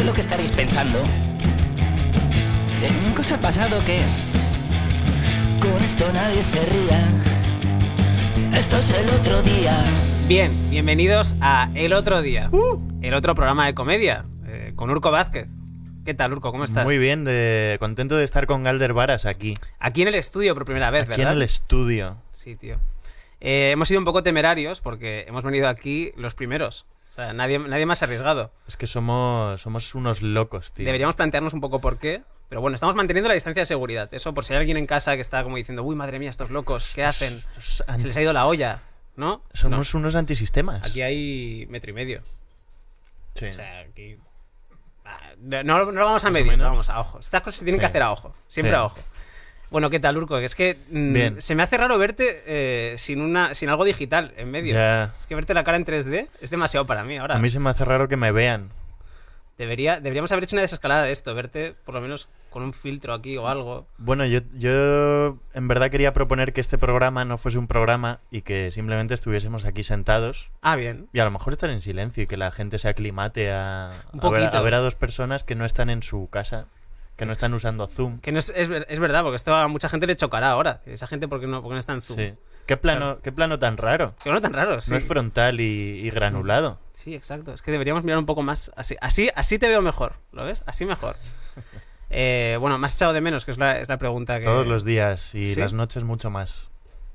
sé lo que estaréis pensando. ¿Nunca os ha pasado que con esto nadie se ría? Esto es el otro día. Bien, bienvenidos a El Otro Día, el otro programa de comedia, eh, con Urco Vázquez. ¿Qué tal, Urco? ¿Cómo estás? Muy bien, de, contento de estar con Galder Varas aquí. Aquí en el estudio por primera vez, Aquí ¿verdad? en el estudio. Sí, tío. Eh, hemos sido un poco temerarios porque hemos venido aquí los primeros. Sea, nadie, nadie más arriesgado. Es que somos, somos unos locos, tío. Deberíamos plantearnos un poco por qué. Pero bueno, estamos manteniendo la distancia de seguridad. Eso por si hay alguien en casa que está como diciendo, uy, madre mía, estos locos, ¿qué hacen? Estos Se les ha ido la olla, ¿no? Somos unos antisistemas. Aquí hay metro y medio. Sí. O sea, aquí. Ah, No, no lo vamos a Más medir, vamos a ojo. Estas cosas se tienen Sí. que hacer a ojo, siempre Sí. a ojo. Bueno, ¿qué tal, Urco? Es que mm, se me hace raro verte eh, sin, una, sin algo digital en medio. Ya. Es que verte la cara en 3D es demasiado para mí ahora. A mí se me hace raro que me vean. Debería, deberíamos haber hecho una desescalada de esto, verte por lo menos con un filtro aquí o algo. Bueno, yo, yo en verdad quería proponer que este programa no fuese un programa y que simplemente estuviésemos aquí sentados Ah, bien. y a lo mejor estar en silencio y que la gente se aclimate a, Un a, ver, poquito. a ver a dos personas que no están en su casa, que no están usando Zoom. Que no es, es, es verdad, porque esto a mucha gente le chocará ahora. Esa gente, ¿por qué no, por qué no está en Zoom? Sí. ¿Qué plano, qué plano tan raro? Que no tan raro, sí. No es frontal y, y granulado. Sí, exacto. Es que deberíamos mirar un poco más así. Así, así te veo mejor, ¿lo ves? Así mejor. Eh, bueno, ¿me has echado de menos? Que es la, es la pregunta que... Todos los días y ¿Sí? las noches mucho más.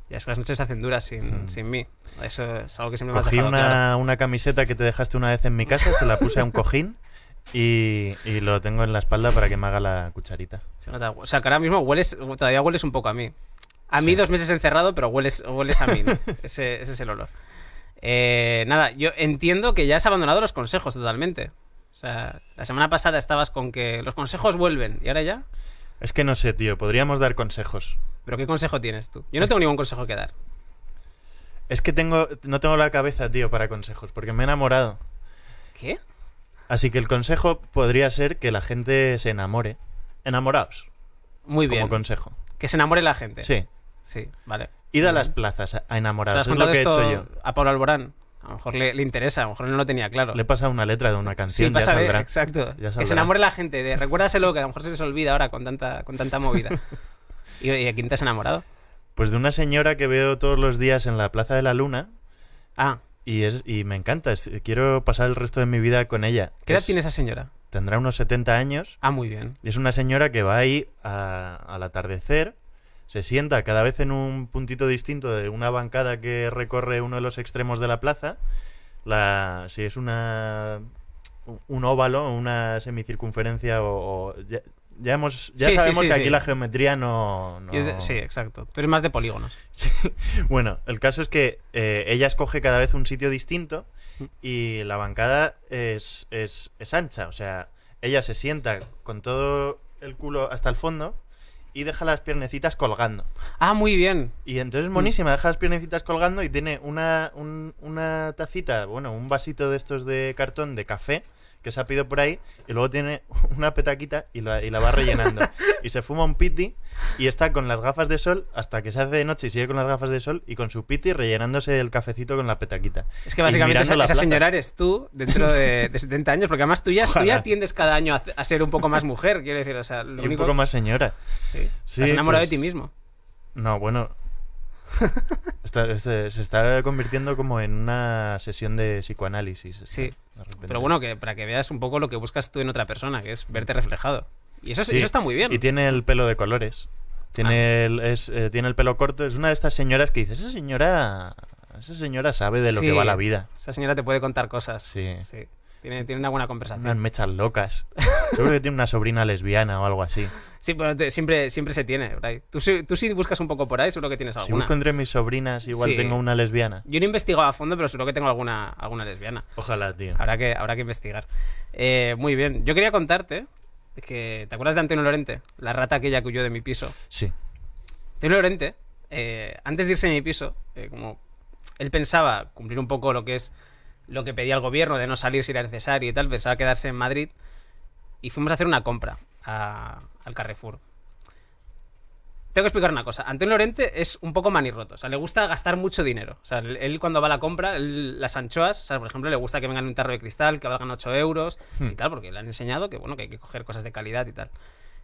Ya es que las noches se hacen duras sin, Mm. sin mí. Eso es algo que siempre me has dejado una, claro. una camiseta que te dejaste una vez en mi casa, se la puse a un cojín y, y lo tengo en la espalda para que me haga la cucharita. Se nota. O sea, que ahora mismo hueles, todavía hueles un poco a mí. A mí Sí. dos meses encerrado, pero hueles, hueles a mí. ¿no? ese, ese es el olor. Eh, nada, yo entiendo que ya has abandonado los consejos totalmente. O sea, la semana pasada estabas con que los consejos vuelven y ahora ya. Es que no sé, tío, podríamos dar consejos. ¿Pero qué consejo tienes tú? Yo no tengo ningún consejo que dar. Es que tengo, no tengo la cabeza, tío, para consejos, porque me he enamorado. ¿Qué? Así que el consejo podría ser que la gente se enamore. Enamoraos, Muy como bien. consejo. Que se enamore la gente. Sí. Sí, vale. Id a las plazas a, a ¿Se lo enamoraros. has Es lo que he hecho yo. a Pablo Alborán? A lo mejor le, le interesa, a lo mejor no lo tenía claro. Le he pasado una letra de una Sí, canción, ya pásale, saldrá. exacto. Ya Que se enamore la gente. De, recuérdaselo, que a lo mejor se les olvida ahora con tanta, con tanta movida. ¿Y, y a quién te has enamorado? Pues de una señora que veo todos los días en la Plaza de la Luna Ah, y, es, y me encanta. es- quiero pasar el resto de mi vida con ella. ¿qué edad Es- tiene esa señora? Tendrá unos 70 años Ah, muy bien. y es una señora que va ahí a- al atardecer, se sienta cada vez en un puntito distinto de una bancada que recorre uno de los extremos de la plaza. La, si es una un óvalo, una semicircunferencia o, o- ya, ya hemos ya Sí, sabemos sí, que aquí la geometría no, Sí, exacto. Tú eres más de polígonos. Bueno, el caso es que eh, ella escoge cada vez un sitio distinto y la bancada es, es, es ancha. O sea, ella se sienta con todo el culo hasta el fondo y deja las piernecitas colgando. Ah, muy bien. Y entonces es monísima, deja las piernecitas colgando y tiene una, un- una tacita, bueno, un vasito de estos de cartón de café que se ha pedido por ahí y luego tiene una petaquita y la, y la va rellenando. y se fuma un piti y está con las gafas de sol hasta que se hace de noche y sigue con las gafas de sol y con su piti rellenándose el cafecito con la petaquita. Es que básicamente esa, esa señora eres tú dentro de, de 70 años, porque además tú ya, tú ya tiendes cada año a, a ser un poco más mujer, quiero decir. O sea, lo Y un poco más señora. Sí. Sí, has enamorado pues- de ti mismo. No, bueno. Está- este- se está convirtiendo como en una sesión de psicoanálisis. esto, Sí. Pero bueno, que para que veas un poco lo que buscas tú en otra persona, que es verte reflejado. Y eso, es- Sí. eso está muy bien. Y tiene el pelo de colores. Tiene, el, es, eh, tiene el pelo corto. Es una de estas señoras que dice, esa señora, esa señora sabe de lo Sí. que va la vida. Esa señora te puede contar cosas. Sí. Sí. Tiene, tiene una buena Unas conversación. mechas locas. Seguro que tiene una sobrina lesbiana o algo así. Sí, pero te- siempre, siempre se tiene. Tú, sí- tú buscas un poco por ahí, seguro que tienes Si alguna. busco entre mis sobrinas, igual Sí. tengo una lesbiana. Yo no he investigado a fondo, pero seguro que tengo alguna, alguna lesbiana. Ojalá, tío. Habrá que, habrá que investigar. Eh, muy bien. Yo quería contarte que. ¿Te acuerdas de Antonio Lorente? La rata aquella que huyó de mi piso. Sí. Antonio Lorente, eh, antes de irse de mi piso, eh, como él pensaba cumplir un poco lo que es lo que pedía el gobierno de no salir si era necesario y tal, pensaba quedarse en Madrid y fuimos a hacer una compra a- al Carrefour. tengo que explicar una cosa. Antonio Lorente es un poco manirroto. O sea, le gusta gastar mucho dinero. O sea, él, cuando va a la compra, él- las anchoas, o sea, por ejemplo, le gusta que vengan en un tarro de cristal, que valgan 8 euros Hmm. y tal, porque le han enseñado que, bueno, que hay que coger cosas de calidad y tal.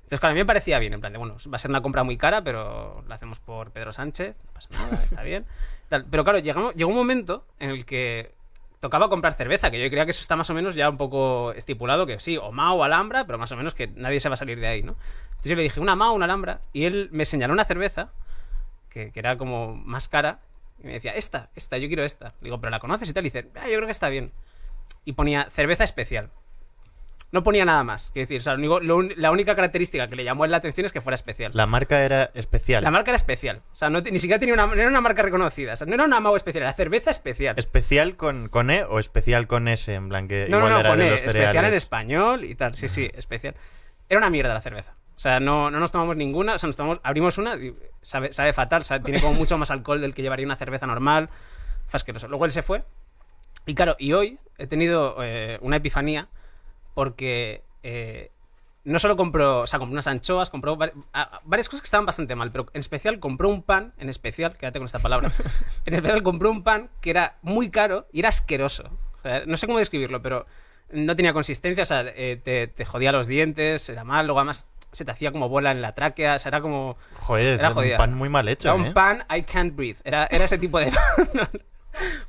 Entonces, claro, a mí me parecía bien, en plan de, bueno, va a ser una compra muy cara, pero la hacemos por Pedro Sánchez, no pasa nada, está bien. Tal. Pero claro, llegamos, llegó un momento en el que tocaba comprar cerveza, que yo creía que eso está más o menos ya un poco estipulado, que sí, o Mao o Alhambra, pero más o menos que nadie se va a salir de ahí, ¿no? Entonces yo le dije, una Mao, una Alhambra, y él me señaló una cerveza, que, que era como más cara, y me decía, esta, esta, yo quiero esta. Le digo, ¿pero la conoces y tal? Y dice, ah, yo creo que está bien. Y ponía cerveza especial. No ponía nada más. Quiero decir, o sea, lo único- lo un- la única característica que le llamó la atención es que fuera especial. La marca era especial. La marca era especial. O sea, no ni siquiera tenía una, no era una marca reconocida. O sea, no era una Mao especial, era cerveza especial. ¿Especial con, con E o especial con S? En plan que No, no, igual no, era de pone los especial en español y tal. Sí, sí, especial. Era una mierda la cerveza. O sea, no, no nos tomamos ninguna. O sea, nos tomamos, abrimos una, sabe, sabe fatal, sabe- tiene como mucho más alcohol del que llevaría una cerveza normal. Fue asqueroso. Luego él se fue. Y claro, y hoy he tenido eh, una epifanía porque eh, no solo compró, o sea, compró unas anchoas, compró a- varias cosas que estaban bastante mal, pero en especial compró un pan, en especial, quédate con esta palabra, en especial compró un pan que era muy caro y era asqueroso. O sea, no sé cómo describirlo, pero no tenía consistencia, o sea, eh, te, te jodía los dientes, era mal, luego además se te hacía como bola en la tráquea, o sea, era como... Joder, Era es un pan muy mal hecho. Era un ¿eh? pan I can't breathe. Era, era ese tipo de pan.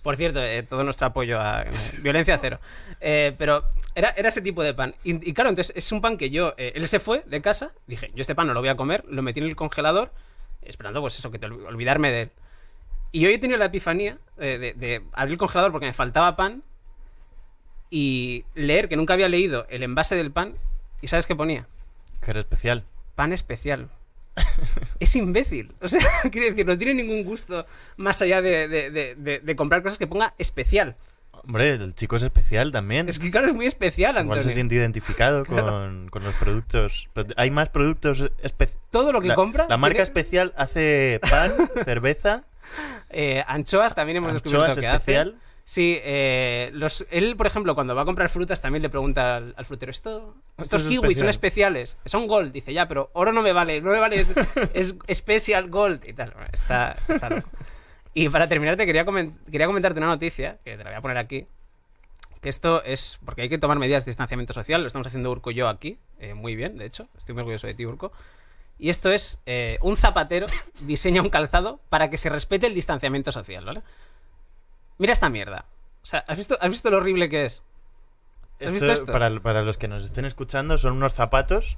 Por cierto, eh, todo nuestro apoyo a violencia cero. Pero era, era ese tipo de pan. Y, y claro, entonces es un pan que yo. eh, él se fue de casa. Dije, yo este pan no lo voy a comer. Lo metí en el congelador. Esperando, pues eso, que te olvi- olvidarme de él. Y hoy he tenido la epifanía eh, de, de abrir el congelador porque me faltaba pan. Y leer que nunca había leído el envase del pan. ¿Y sabes qué ponía? Que era especial. pan especial. es imbécil. O sea, quiero decir, no tiene ningún gusto más allá de, de- de- de- de comprar cosas que ponga especial. Hombre, el chico es especial también. Es que claro, es muy especial, Igual se Antonio. siente identificado con, con los productos. Pero hay más productos especiales. Todo lo que la, compra. La marca tiene- especial hace pan, cerveza, eh, anchoas también hemos descubierto anchoas que especial. hace. Sí, eh, los, él, por ejemplo, cuando va a comprar frutas también le pregunta al, al frutero, ¿Esto, Esto estos es kiwis son especial". especiales, son gold. Dice, ya, pero oro no me vale, no me vale, es, es special gold y tal. Está, está loco. Y para terminar, te quería, quería comentarte una noticia, que te la voy a poner aquí. Que esto es. Porque hay que tomar medidas de distanciamiento social. Lo estamos haciendo Urco y yo aquí. eh, muy bien, de hecho. Estoy muy orgulloso de ti, Urco. Y esto es. eh, un zapatero diseña un calzado para que se respete el distanciamiento social, ¿vale? Mira esta mierda. O sea, ¿has visto, ¿has visto lo horrible que es? ¿Has visto esto? Para, para los que nos estén escuchando, son unos zapatos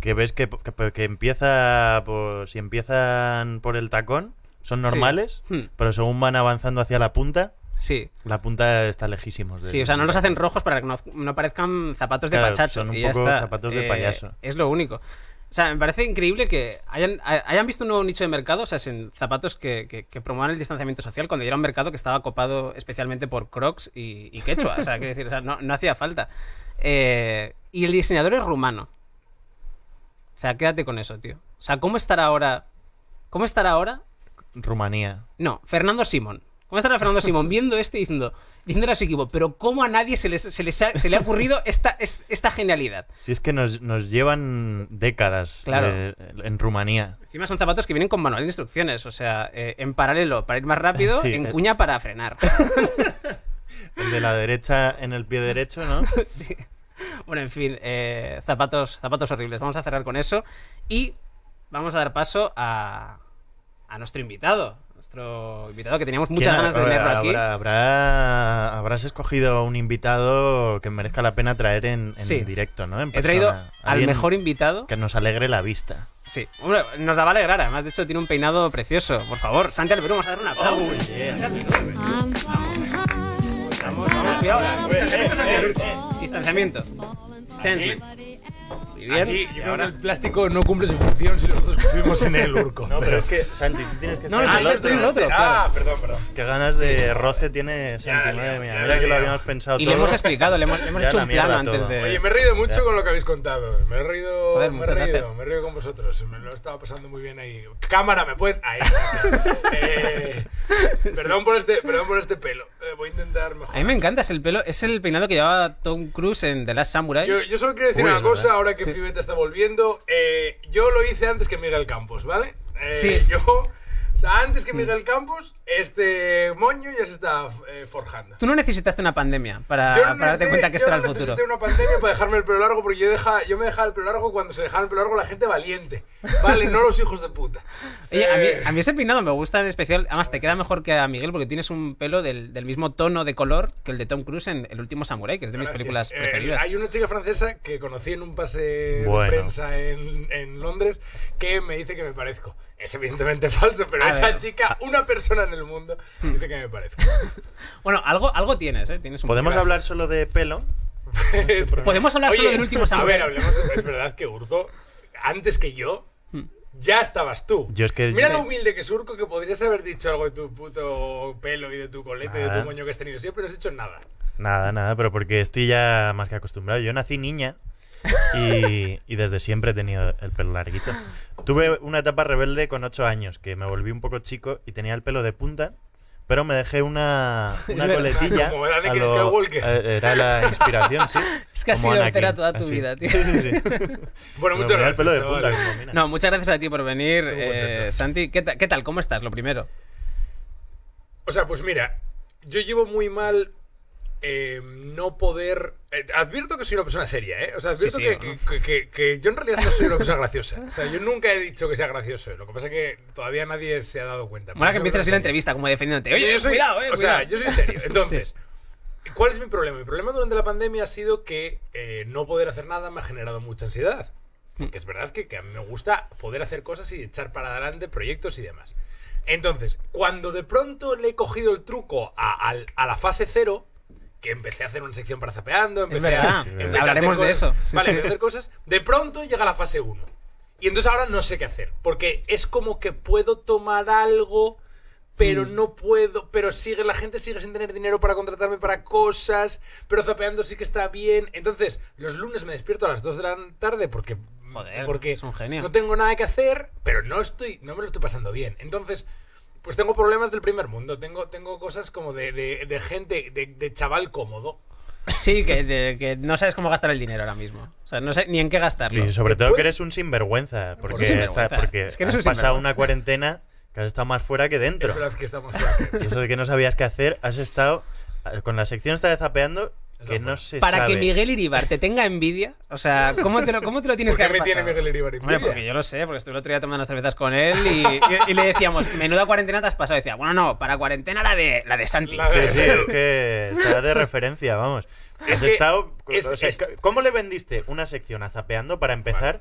que ves que, que, que empieza por, si empiezan por el tacón, son normales, Hmm, pero según van avanzando hacia la punta, sí. la punta está lejísimos. del- Sí, o sea, no los hacen rojos para que no, no parezcan zapatos de pachacho. son un y ya poco está. zapatos de Eh, payaso. Es lo único. O sea, me parece increíble que hayan, hayan visto un nuevo nicho de mercado, o sea, en zapatos que, que, que promuevan el distanciamiento social, cuando ya era un mercado que estaba copado especialmente por Crocs y, y Quechua. O sea, quiero decir, o sea, no, no hacía falta. Eh, y el diseñador es rumano. O sea, quédate con eso, tío. O sea, ¿cómo estará ahora? ¿Cómo estará ahora Rumanía. no, Fernando Simón. ¿Cómo estará Fernando Simón viendo esto y diciendo, diciéndole a su equipo, pero cómo a nadie se, les, se, les ha, se le ha ocurrido esta, es- esta genialidad? Si es que nos, nos llevan décadas Claro. en Rumanía. Encima son zapatos que vienen con manual de instrucciones, o sea, eh, en paralelo para ir más rápido, Sí, en eh. cuña para frenar. El de la derecha en el pie derecho, ¿no? Sí. Bueno, en fin, eh, zapatos, zapatos horribles. Vamos a cerrar con eso y vamos a dar paso a, a nuestro invitado. Nuestro invitado que teníamos muchas ¿Quién ganas de habrá- tenerlo aquí. habrá- habrá- habrás escogido un invitado que merezca la pena traer en, en Sí. directo, ¿no? En He traído al mejor invitado. Que nos alegre la vista. Sí, Hombre, nos la va a alegrar. Además, de hecho, tiene un peinado precioso. Por favor, Santi Alberú, vamos a dar un aplauso. Oh, yeah. Vamos, vamos, cuidado. Distanciamiento. Distanciamiento. Stansman. Muy bien. Aquí, Y yo creo que ahora- el plástico no cumple su función si nosotros cumplimos en el urco. No, pero es que, Santi, tú tienes que No, estar no, en el estoy en el otro. otro, Ah, perdón, perdón. Qué ganas de roce tiene Santi, Ya, madre mía. ya, Mira que lo habíamos pensado Y todo. le hemos explicado, le hemos, le hemos Ya hecho un plano antes de. Oye, me he reído mucho Ya. con lo que habéis contado. Me he reído, Joder, me he muchas reído, gracias. me he reído con vosotros. Me lo he estado pasando muy bien ahí. Cámara, ¿me puedes? Ahí. Eh, perdón, por este, perdón por este pelo. Eh, voy a intentar A mí mejorar. me encanta, es el pelo, es el peinado que llevaba Tom Cruise en The Last Samurai. Yo, yo solo quiero decir Uy, una cosa verdad. ahora que Sí. Fibeta está volviendo. Eh, yo lo hice antes que Miguel Campos, ¿vale? Eh, Sí. Yo, sea, antes que Miguel Campos, este moño ya se está eh, forjando. Tú no necesitaste una pandemia para, Yo no para darte cuenta que yo esto era no el futuro. necesité una pandemia para dejarme el pelo largo porque yo, deja, yo me dejaba el pelo largo cuando se dejaba el pelo largo la gente valiente. Vale, no los hijos de puta. Oye, a mí, Eh, a mí ese peinado me gusta en especial. Además, te queda mejor que a Miguel porque tienes un pelo del, del mismo tono de color que el de Tom Cruise en El último Samurai, que es de mis Gracias. películas Eh, preferidas. hay una chica francesa que conocí en un pase Bueno. de prensa en, en Londres que me dice que me parezco. Es evidentemente falso, pero A esa ver. chica, una persona en el mundo, dice que me parezco. Bueno, algo, algo tienes, ¿eh? Tienes un ¿Podemos hablar solo de pelo? Podemos hablar solo del último A Samurai. ver, hablemos. Es verdad que Urco, antes que yo, ya estabas tú. Yo es que- Mira lo humilde que es Urco, que podrías haber dicho algo de tu puto pelo y de tu colete y de Nada. tu moño que has tenido siempre, no has dicho nada. Nada, nada, pero porque estoy ya más que acostumbrado. Yo nací niña y, y desde siempre he tenido el pelo larguito. Tuve una etapa rebelde con 8 años, que me volví un poco chico y tenía el pelo de punta, pero me dejé una, una coletilla. como era a Anakin lo- Skywalker. eh, Era la inspiración, sí. Es que ha Como sido entera toda tu así. vida, tío. Sí, sí, sí. Bueno, muchas gracias. pelo de punta, como. No, muchas gracias a ti por venir, eh. Santi. ¿Qué, ta- ¿Qué tal? ¿Cómo estás? Lo primero. O sea, pues mira, yo llevo muy mal eh, no poder. eh, advierto que soy una persona seria, ¿eh? O sea, advierto Sí, que, que- que- que yo en realidad no soy una persona graciosa. O sea, yo nunca he dicho que sea gracioso. Lo que pasa es que todavía nadie se ha dado cuenta. Mola que empieces así la entrevista, como defendiéndote. Oye, yo soy, cuidado, eh. O sea, yo soy serio. Entonces, ¿cuál es mi problema? Mi problema durante la pandemia ha sido que eh, no poder hacer nada me ha generado mucha ansiedad. Porque es verdad que, que a mí me gusta poder hacer cosas y echar para adelante proyectos y demás. Entonces, cuando de pronto le he cogido el truco a la fase cero, que empecé a hacer una sección para zapeando, empecé verdad. a, empecé verdad. a Hablaremos hacer de eso. Sí, vale, sí. empecé a hacer cosas. De pronto llega la fase 1. Y entonces ahora no sé qué hacer. Porque es como que puedo tomar algo, pero Mm. no puedo. Pero sigue, la gente sigue sin tener dinero para contratarme para cosas. Pero zapeando sí que está bien. Entonces, los lunes me despierto a las 2 de la tarde porque. Joder, porque es un genio. no tengo nada que hacer, pero no estoy. No me lo estoy pasando bien. Entonces. Pues tengo problemas del primer mundo. Tengo, tengo cosas como de, de- de gente, de, de chaval cómodo. Sí, que, de- que no sabes cómo gastar el dinero ahora mismo. O sea, no sé ni en qué gastarlo. Y sobre todo que puedes- eres un sinvergüenza. Porque, un sinvergüenza. porque Es que eres has un pasado una cuarentena que has estado más fuera que dentro. Es verdad que estamos fuera. Y eso de que no sabías qué hacer, has estado con la sección esta de zapeando que no se Para sabe. que Miguel Iribar te tenga envidia, o sea, ¿cómo te lo, cómo te lo tienes ¿Por que qué haber me tiene pasado? Miguel Iribar Hombre, envidia? porque yo lo sé, porque estuve el otro día tomando unas cervezas con él y, y- y le decíamos, menuda cuarentena te has pasado. Y decía, bueno, no, para cuarentena la de, la de Santi. La Sí, de- sí, es que está de referencia, vamos. Es Has que estado. es- o sea, es- ¿Cómo le vendiste una sección a Zapeando para empezar?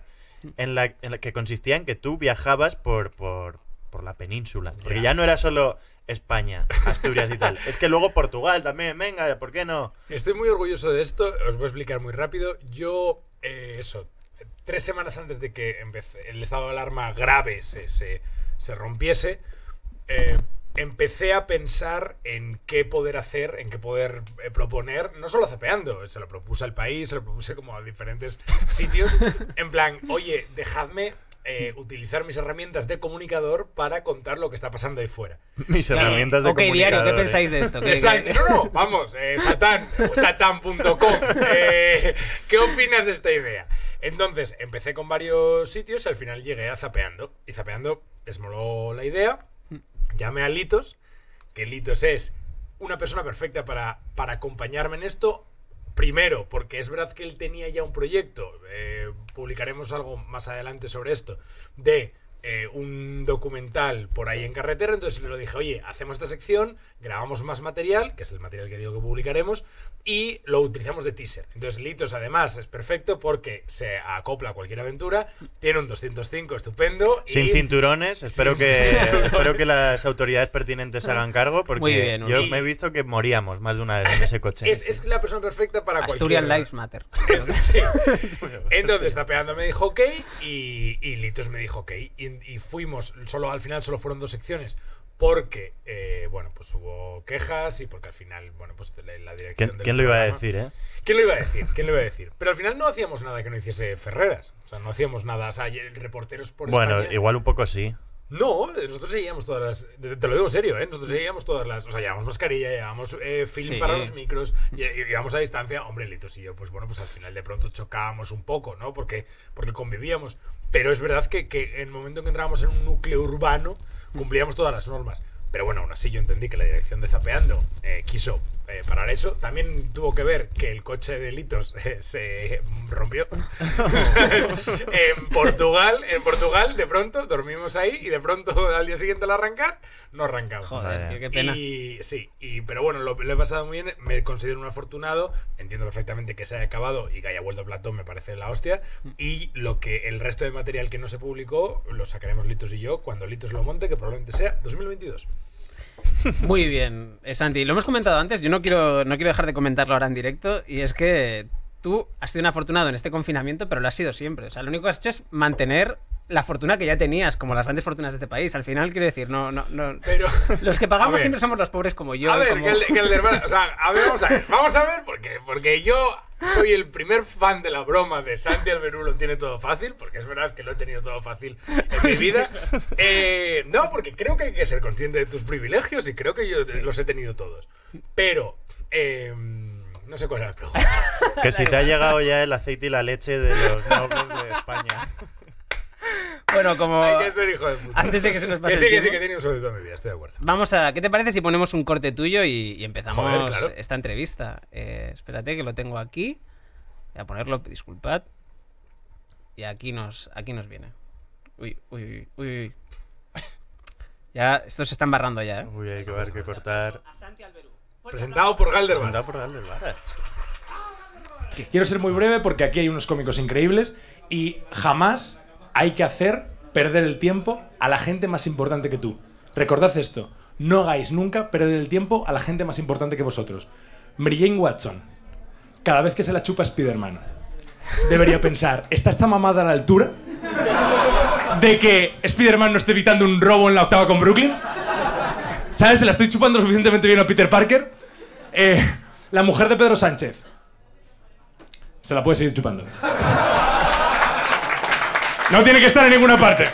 En, la, en la que consistía en que tú viajabas por, por, por la península. Porque Ya. ya no era solo España, Asturias y tal. Es que luego Portugal también, venga, ¿por qué no? Estoy muy orgulloso de esto, os voy a explicar muy rápido. Yo, eh, eso, tres semanas antes de que empecé- el estado de alarma grave se, se, se rompiese, eh, empecé a pensar en qué poder hacer, en qué poder eh, proponer, no solo zapeando, se lo propuse al país, se lo propuse como a diferentes sitios, en plan, oye, dejadme eh, utilizar mis herramientas de comunicador para contar lo que está pasando ahí fuera. Mis herramientas de Ok, diario, ¿qué comunicador, pensáis de esto? ¿Qué- Exacto. qué- No, no, vamos, eh, Satán, satan.com. Eh, ¿Qué opinas de esta idea? Entonces, empecé con varios sitios y al final llegué a Zapeando. Y Zapeando les moló la idea. Llamé a Litos, que Litos es una persona perfecta para, para acompañarme en esto. Primero, porque es verdad que él tenía ya un proyecto, eh, publicaremos algo más adelante sobre esto, de eh, un documental por ahí en carretera, entonces le dije, oye, hacemos esta sección, grabamos más material, que es el material que digo que publicaremos, y lo utilizamos de teaser. Entonces Litos además es perfecto porque se acopla a cualquier aventura, tiene un 205 estupendo. Sin y cinturones, espero que espero que las autoridades pertinentes se hagan cargo porque Muy bien, yo y- me he visto que moríamos más de una vez en ese coche. es, es la persona perfecta para Asturian cualquier... Lives Matter. Sí. Entonces, Tapeando me dijo ok y, y Litos me dijo ok. Y, y fuimos, solo al final solo fueron dos secciones. Porque, eh, bueno, pues hubo quejas y porque al final, bueno, pues la, la dirección ¿Quién, del quién lo iba a decir, eh? ¿Quién lo iba a decir? ¿Quién lo iba a decir? Pero al final no hacíamos nada que no hiciese Ferreras. O sea, no hacíamos nada. O sea, reporteros por Bueno, España. igual un poco sí. No, nosotros seguíamos todas las. Te te lo digo en serio, ¿eh? Nosotros seguíamos todas las. O sea, llevamos mascarilla, llevamos eh, film Sí. para los micros, lle- llevamos a distancia. Hombre, Litos y yo, pues bueno, pues al final de pronto chocábamos un poco, ¿no? Porque, porque convivíamos. Pero es verdad que, que en el momento en que entrábamos en un núcleo urbano, cumplíamos todas las normas. Pero bueno, aún así yo entendí que la dirección de Zapeando eh, quiso eh, parar eso. También tuvo que ver que el coche de Litos eh, se rompió. en Portugal, en Portugal, de pronto dormimos ahí y de pronto al día siguiente al arrancar, no arrancamos. Joder, tío, qué pena. Y sí, y, pero bueno, lo, lo he pasado muy bien, me considero un afortunado, entiendo perfectamente que se haya acabado y que haya vuelto a platón, me parece la hostia, y lo que el resto de material que no se publicó lo sacaremos Litos y yo cuando Litos lo monte, que probablemente sea 2022. Muy bien, eh, Santi. Lo hemos comentado antes, yo no quiero, no quiero dejar de comentarlo ahora en directo, y es que tú has sido un afortunado en este confinamiento, pero lo has sido siempre. O sea, lo único que has hecho es mantener la fortuna que ya tenías, como las grandes fortunas de este país. Al final, quiero decir, no, no, no. Pero... Los que pagamos ver. siempre somos los pobres como yo. a ver, como- que el, que el o sea, a ver, vamos a ver, vamos a ver, porque, porque yo soy el primer fan de la broma de Santi Alberú lo tiene todo fácil, porque es verdad que lo he tenido todo fácil en mi vida. Eh, no, porque creo que hay que ser consciente de tus privilegios y creo que yo los he tenido todos. Pero, eh, no sé cuál era la pregunta. Que si te ha llegado ya el aceite y la leche de los nobles de España. Bueno, como... Hay que ser hijo de puta. Antes de que se nos pase Que sí, el que sí, que tenido un sueño toda mi vida, estoy de acuerdo. Vamos a. ¿Qué te parece si ponemos un corte tuyo y, y empezamos Joder, claro. esta entrevista? Eh, espérate que lo tengo aquí. Voy a ponerlo, disculpad. Y aquí nos, aquí nos viene. Uy, uy, uy, uy. uy. Ya, esto se está embarrando ya, ¿eh? Uy, hay que ver que cortar. Presentado por Galder Presentado por Galder Varas. Quiero ser muy breve porque aquí hay unos cómicos increíbles y jamás hay que hacer perder el tiempo a la gente más importante que tú. Recordad esto, no hagáis nunca perder el tiempo a la gente más importante que vosotros. Mary Watson, cada vez que se la chupa Spider-Man, debería pensar, ¿está esta mamada a la altura de que Spider-Man no esté evitando un robo en la octava con Brooklyn? ¿Sabes? Se la estoy chupando suficientemente bien a Peter Parker. Eh, la mujer de Pedro Sánchez. Se la puede seguir chupando. No tiene que estar en ninguna parte.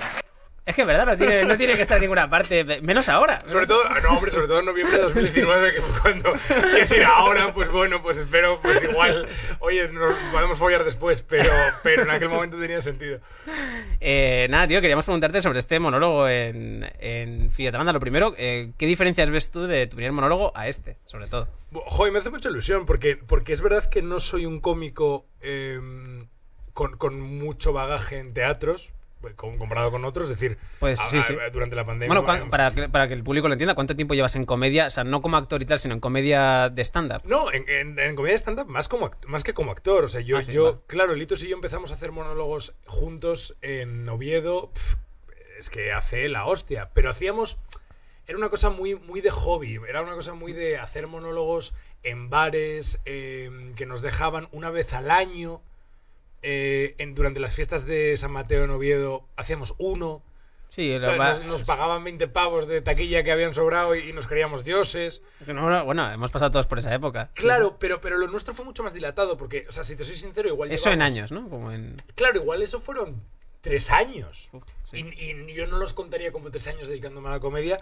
Es que, ¿verdad? No tiene, no tiene que estar en ninguna parte. Menos ahora. Sobre todo, ah, no, hombre, sobre todo en noviembre de 2019, que fue cuando. Quiero decir, ahora, pues bueno, pues espero, pues igual, oye, nos podemos follar después, pero, pero en aquel momento tenía sentido. Eh, nada, tío, queríamos preguntarte sobre este monólogo en, en Fiatamanda. Lo primero, eh, ¿qué diferencias ves tú de tu primer monólogo a este, sobre todo? Joder, me hace mucha ilusión, porque, porque es verdad que no soy un cómico eh, con, con mucho bagaje en teatros, pues, com- comparado con otros, es decir, Pues, a- sí, a- sí. durante la pandemia. Bueno, para que, para que el público lo entienda, ¿cuánto tiempo llevas en comedia? O sea, no como actor y tal, sino en comedia de stand-up. No, en, en, en comedia stand-up más, como más que como actor. O sea, yo, Ah, sí, yo claro, Litos y yo empezamos a hacer monólogos juntos en Oviedo. pf, es que hace la hostia. Pero hacíamos. Era una cosa muy, muy de hobby. Era una cosa muy de hacer monólogos en bares eh, que nos dejaban una vez al año. Eh, en, durante las fiestas de San Mateo en Oviedo hacíamos uno. Sí, O sea, nos, nos pagaban 20 pavos de taquilla que habían sobrado y, y nos creíamos dioses. no, no, bueno, hemos pasado todos por esa época. Claro, pero, pero lo nuestro fue mucho más dilatado, porque, o sea, si te soy sincero, igual Eso en años, ¿no? Como en... Claro, igual eso fueron tres años. sí. Y, y yo no los contaría como tres años dedicándome a la comedia,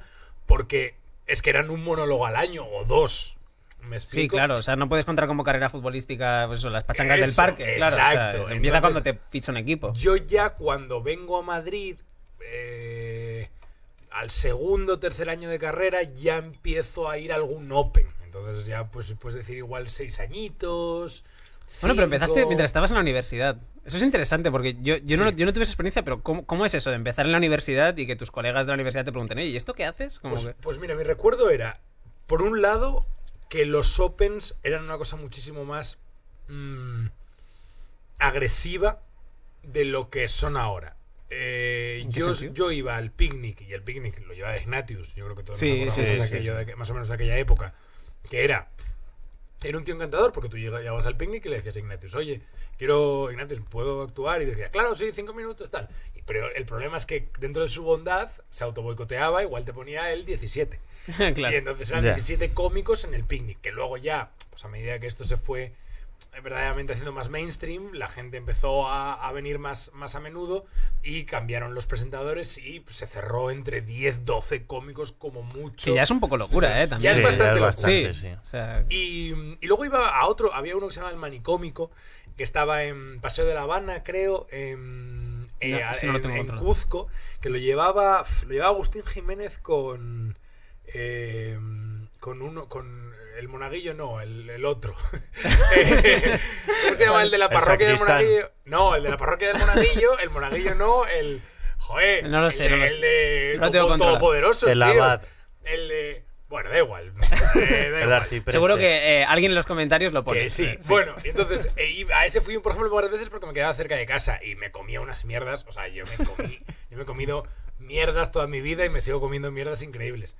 porque es que eran un monólogo al año o dos. ¿Me Sí, explico? claro, o sea, no puedes contar como carrera futbolística pues eso, las pachangas del parque, claro. o sea, exacto. eso empieza cuando te ficha un equipo. Yo ya cuando vengo a Madrid, eh, al segundo o tercer año de carrera, ya empiezo a ir a algún Open. Entonces ya pues puedes decir igual seis añitos. Bueno, pero empezaste mientras estabas en la universidad. Eso es interesante porque yo, yo, no, Sí. yo no tuve esa experiencia, pero ¿cómo, cómo es eso de empezar en la universidad y que tus colegas de la universidad te pregunten, "Oye, ¿y esto qué haces? Como Pues, que- pues mira, mi recuerdo era, por un lado, que los Opens eran una cosa muchísimo más mm, agresiva de lo que son ahora. Eh, ¿En qué yo, iba al picnic y el picnic lo llevaba Ignatius, yo creo que todos Sí, nos sí, aquello de- más o menos de aquella época, que era era un tío encantador porque tú llega- llegabas al picnic y le decías a Ignatius, oye, quiero, Ignatius, ¿puedo actuar? Y decía, claro, sí, cinco minutos, tal. Y- Pero el problema es que dentro de su bondad se autoboicoteaba, igual te ponía el 17. Y entonces eran Ya. 17 cómicos en el picnic, que luego ya, pues a medida que esto se fue verdaderamente haciendo más mainstream, la gente empezó a, a venir más, más a menudo y cambiaron los presentadores y se cerró entre 10, 12 cómicos como mucho. Que ya es un poco locura, ¿eh? También. Ya es bastante locura. bastante, sí. sí. O sea, Y, y luego iba a otro, había uno que se llama El Manicómico, que estaba en Paseo de la Habana, creo, en, eh, No, no en- tengo en controlado. Cuzco, que lo llevaba, lo llevaba Agustín Jiménez con... eh, con uno, con el monaguillo, no, el, el otro. ¿Cómo se llama el de la El parroquia del monaguillo? No, el de la parroquia del monaguillo, el monaguillo no, el... Joder, No lo el sé, de- no lo el de No todo-. Todopoderosos, El tíos. El de... Bueno, da igual. Eh, da El igual. seguro que eh, alguien en los comentarios lo pone. Que sí. Eh, Bueno, entonces eh, a ese fui, por ejemplo, varias veces porque me quedaba cerca de casa y me comía unas mierdas. O sea, yo me comí, yo me he comido mierdas toda mi vida y me sigo comiendo mierdas increíbles.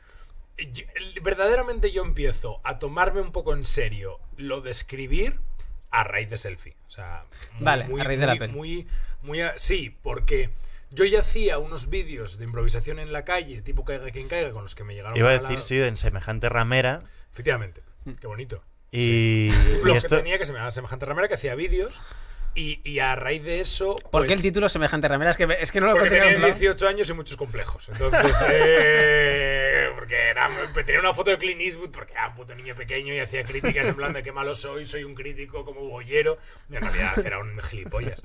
Yo- verdaderamente yo empiezo a tomarme un poco en serio lo de escribir a raíz de selfie. O sea, muy, Vale, muy, a raíz de la muy, peli. muy, muy sí, porque yo ya hacía unos vídeos de improvisación en la calle, tipo caiga quien caiga, con los que me llegaron Iba a la- decir, sí, en semejante ramera. Efectivamente. Qué bonito. Y, esto. que tenía que se llamaba Semejante Ramera, que hacía vídeos. Y, y a raíz de eso. ¿Por qué pues, el título semejante ramera? Es que, es que no lo Porque tenía en otro lado. 18 años y muchos complejos. Entonces, eh, porque era, tenía una foto de Clint Eastwood porque era un puto niño pequeño y hacía críticas en plan de qué malo soy, soy un crítico como boyero. Y en realidad era un gilipollas.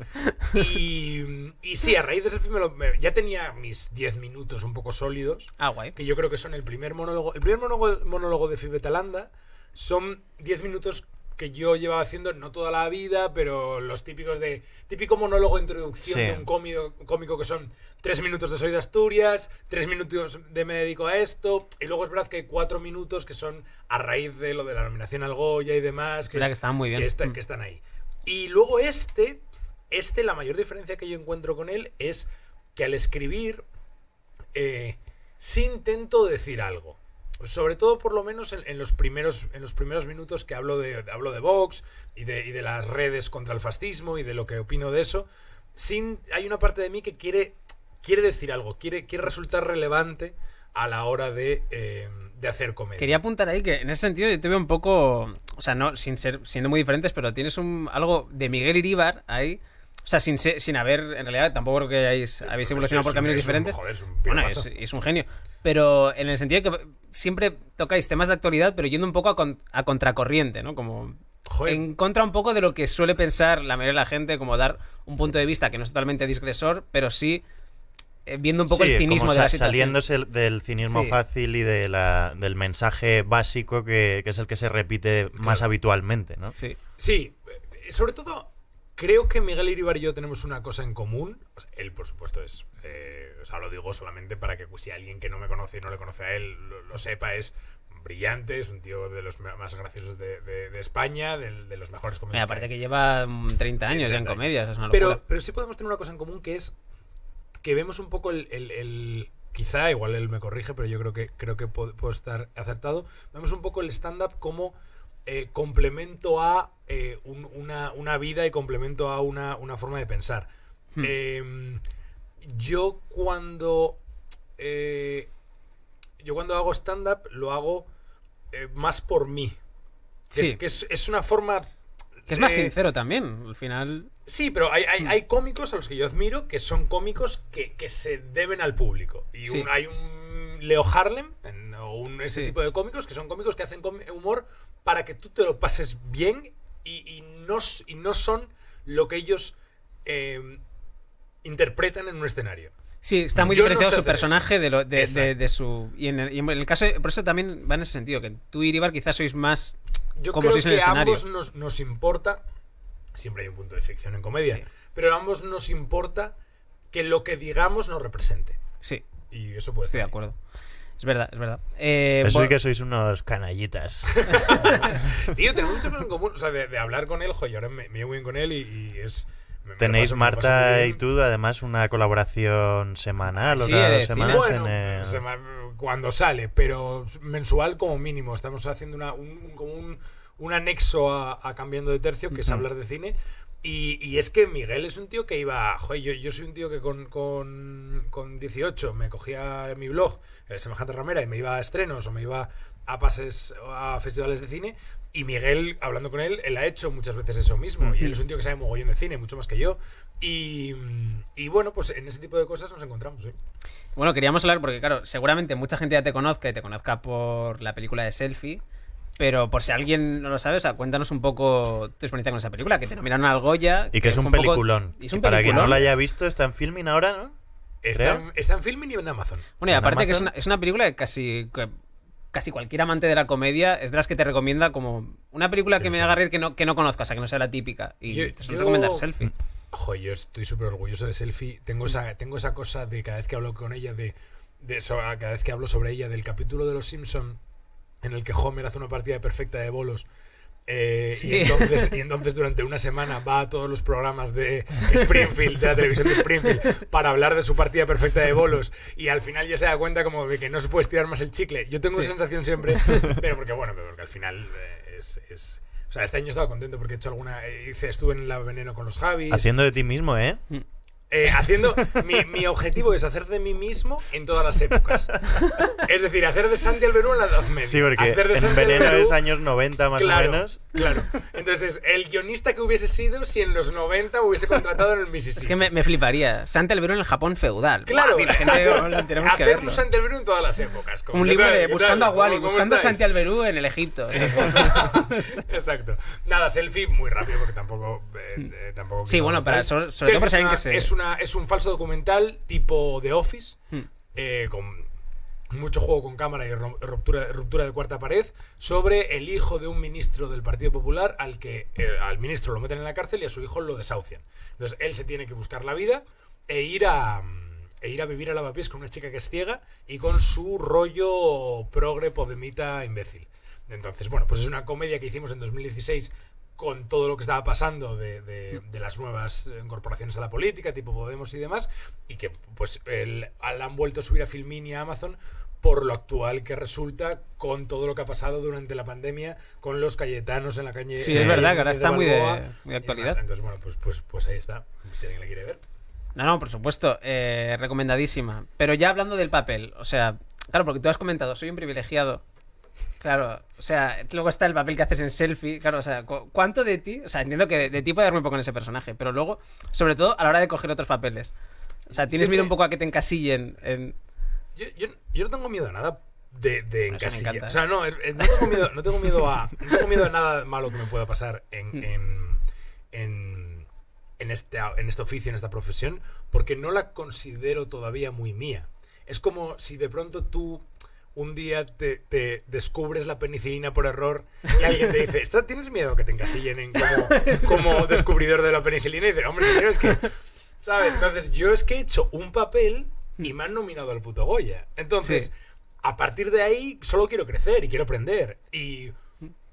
Y, y sí, a raíz de ese film me lo- me- ya tenía mis 10 minutos un poco sólidos Ah, guay. que yo creo que son el primer monólogo. El primer monólogo, monólogo de Fibetalanda son 10 minutos que yo llevaba haciendo no toda la vida, pero los típicos de. Típico monólogo de introducción Sí. de un cómico, cómico que son 3 minutos de Soy de Asturias, 3 minutos de me dedico a esto, y luego es verdad que hay 4 minutos que son a raíz de lo de la nominación al Goya y demás. Que, es- que están muy bien. Que, está- Mm. que están ahí. Y luego este, este, la mayor diferencia que yo encuentro con él es que al escribir eh, sí intento decir algo. Sobre todo, por lo menos, en, en los, primeros, en los primeros minutos que hablo de, hablo de Vox y de, y de las redes contra el fascismo y de lo que opino de eso. Sin, hay una parte de mí que quiere, quiere decir algo, quiere, quiere resultar relevante a la hora de, eh, de hacer comedia. Quería apuntar ahí que en ese sentido yo te veo un poco, o sea, no sin ser siendo muy diferentes, pero tienes un algo de Miguel Iríbar ahí, o sea, sin sin haber en realidad tampoco creo que hayáis habéis Pero evolucionado sí, por es un- caminos es un- diferentes. joder, es un bueno, es, es un genio, pero en el sentido de que siempre tocáis temas de actualidad, pero yendo un poco a, con- a contracorriente, ¿no? Como Joder. en contra un poco de lo que suele pensar la mayoría de la gente, como dar un punto de vista que no es totalmente disgresor, pero sí eh, viendo un poco Sí, el cinismo como de la situación. saliéndose del cinismo Sí. fácil y de la, del mensaje básico que, que es el que se repite más habitualmente, ¿no? Sí. Sí, sobre todo creo que Miguel Iribar y yo tenemos una cosa en común. O sea, él, por supuesto, es. eh, o sea, lo digo solamente para que pues, si alguien que no me conoce y no le conoce a él lo, lo sepa, es brillante, es un tío de los más graciosos de, de- de España, de, los mejores comediantes. aparte que lleva mm, 30 años ya en 30 años. comedias, es una. Pero, pero sí podemos tener una cosa en común que es que vemos un poco el, el- el- quizá igual él me corrige, pero yo creo que creo que puedo, puedo estar acertado. Vemos un poco el stand-up como eh, complemento a eh, un- una, una vida y complemento a una, una forma de pensar. Hmm. Eh, yo cuando eh, yo cuando hago stand-up lo hago más por mí. Que, Sí. es, que es, es una forma Que es más sincero también, al final. Sí, pero hay, Hmm. hay, hay cómicos a los que yo admiro que son cómicos que, que se deben al público. Y Sí. un- hay un Leo Harlem, o un, ese Sí. tipo de cómicos que son cómicos que hacen humor para que tú te lo pases bien y, y no, y no son lo que ellos eh, interpretan en un escenario. Sí, está muy Yo no diferenciado sé su personaje de, lo, de, de- Exacto. de su. Y en, el, y en el caso. por eso también va en ese sentido, que tú y Iribar quizás sois más. Yo como creo sois en que el escenario. ambos nos, nos importa, siempre hay un punto de ficción en comedia, Sí. pero a ambos nos importa que lo que digamos nos represente. Sí, Y eso puede estoy de acuerdo. Es verdad, es verdad. Eh, Eso que sois unos canallitas. Tío, tenemos muchas cosas en común. O sea, de, de hablar con él, joder, ahora me, me llevo bien con él y, y es. me- Tenéis me paso Marta y tú, además, una colaboración semanal o Sí, cada de dos semanas Bueno, en el- se ma- cuando sale, pero mensual como mínimo. Estamos haciendo una, un, un- como un, un anexo a, a Cambiando de Tercio, que es hablar de cine. Y, y es que Miguel es un tío que iba. Joder, yo, yo soy un tío que con, con, con 18 me cogía mi blog, eh, Semejante Ramera, y me iba a estrenos o me iba a pases a festivales de cine. Y Miguel, hablando con él, él ha hecho muchas veces eso mismo. Y él es un tío que sabe mogollón de cine, mucho más que yo. Y, y bueno, pues en ese tipo de cosas nos encontramos. ¿sí? Bueno, queríamos hablar porque, claro, seguramente mucha gente ya te conozca y te conozca por la película de Selfie. Pero por si alguien no lo sabe, o sea, cuéntanos un poco tu experiencia con esa película, que te nominaron al Goya. Y que es un peliculón. y es un Para quien no la haya visto, está en filming ahora, ¿no? Está, está en filming y en Amazon. Bueno, y aparte que es una, es una película que casi, que casi cualquier amante de la comedia es de las que te recomienda como una película que me haga reír que no, que no conozcas, o sea, que no sea la típica. Y Yo- te suelo yo- recomendar Selfie. Ojo, yo estoy súper orgulloso de Selfie. Tengo esa, tengo esa cosa de cada vez que hablo con ella, de, de so- cada vez que hablo sobre ella, del capítulo de Los Simpson en el que Homer hace una partida perfecta de bolos. eh, Sí. y, entonces, y entonces durante una semana va a todos los programas de Springfield, de la televisión de Springfield, para hablar de su partida perfecta de bolos y al final ya se da cuenta como de que no se puede estirar más el chicle. Yo tengo Sí. esa sensación siempre, pero porque bueno, pero porque al final eh, es, es- O sea, este año he estado contento porque he hecho alguna... eh, hice, estuve en la veneno con los Javis. Haciendo de ti mismo, ¿eh? Eh, haciendo mi, mi objetivo es hacer de mí mismo en todas las épocas. Es decir, hacer de Santi Alberú en la Edad Media. Sí, porque hacer de en Santi Veneno Alberú- es años 90 más claro, o menos. Claro. Entonces, el guionista que hubiese sido si en los 90 hubiese contratado en el Mississippi. Es que me, me fliparía. Santa Alberón en el Japón feudal. Claro, Buah, la gente oh, tenemos que verlo. un Santi Alberú en todas las épocas. como, Un ¿qué libro de ¿Qué Buscando tal? a Wally, ¿Cómo- cómo buscando a? Santi Alberú en el Egipto. Exacto. Nada, selfie muy rápido porque tampoco. eh, eh, tampoco Sí, bueno, para- sobre- sobre todo alguien es que se- Es, una, es un falso documental tipo The Office, Hmm. eh, con mucho juego con cámara y ruptura, ruptura de cuarta pared, sobre el hijo de un ministro del Partido Popular al que eh, al ministro lo meten en la cárcel y a su hijo lo desahucian. Entonces él se tiene que buscar la vida e ir a. E ir a vivir a lavapiés con una chica que es ciega y con su rollo progre podemita imbécil. Entonces, bueno, pues es una comedia que hicimos en 2016 con todo lo que estaba pasando de, de- de las nuevas incorporaciones a la política, tipo Podemos y demás, y que pues el, la han vuelto a subir a Filmin y a Amazon por lo actual que resulta con todo lo que ha pasado durante la pandemia con los cayetanos en la calle. Sí, es verdad que ahora está muy de- muy actualidad. Entonces, bueno, pues, pues, pues ahí está, si alguien la quiere ver. No, no, por supuesto, eh, recomendadísima. Pero ya hablando del papel, o sea, claro, porque tú has comentado, soy un privilegiado. Claro, o sea, luego está el papel que haces en selfie, claro, o sea, cu- ¿cuánto de ti? O sea, entiendo que de, de ti puede dar muy poco en ese personaje, pero luego, sobre todo a la hora de coger otros papeles. O sea, ¿tienes Siempre- miedo un poco a que te encasillen en... Yo, yo, yo no tengo miedo a nada de, de encasillar. encanta, O sea, no, eh, no tengo miedo, no tengo miedo a. No tengo miedo a nada malo que me pueda pasar en, en, en, en este, en este oficio, en esta profesión, porque no la considero todavía muy mía. Es como si de pronto tú un día te, te descubres la penicilina por error y alguien te dice, "¿Está- ¿tienes miedo que te encasillen en como, como descubridor de la penicilina? Y dices, hombre, señor, es que ¿Sabes? Entonces, yo es que he hecho un papel y me han nominado al puto Goya. Entonces, Sí. a partir de ahí, solo quiero crecer y quiero aprender. Y,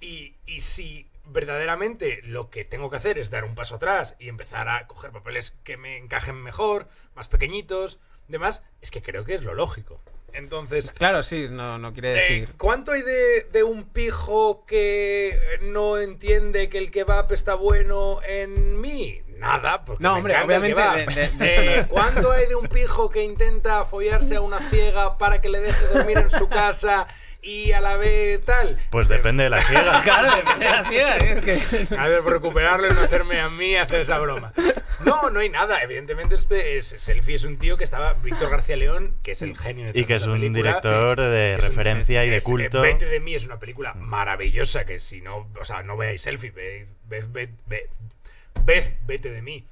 y, y si verdaderamente lo que tengo que hacer es dar un paso atrás y empezar a coger papeles que me encajen mejor, más pequeñitos, demás, es que creo que es lo lógico. Entonces, Claro, sí, no, no quiere eh, decir... ¿Cuánto hay de, de un pijo que no entiende que el kebab está bueno en mí? Nada, porque No, me hombre, obviamente kebab. de- de- de eso Eh, no. ¿Cuánto hay de un pijo que intenta follarse a una ciega para que le deje dormir en su casa y a la vez tal? Pues depende de la ciega. Claro, depende de la ciega, es que... A ver, recuperarlo y no hacerme a mí hacer esa broma. No, no hay nada. Evidentemente, este es, Selfie es un tío que estaba. Víctor García León, que es el genio de Y que es un película, director de un- referencia y de es- culto. Vete de mí es una película maravillosa que si no, o sea, no veáis Selfie, ved, ved- ved Vete de mí.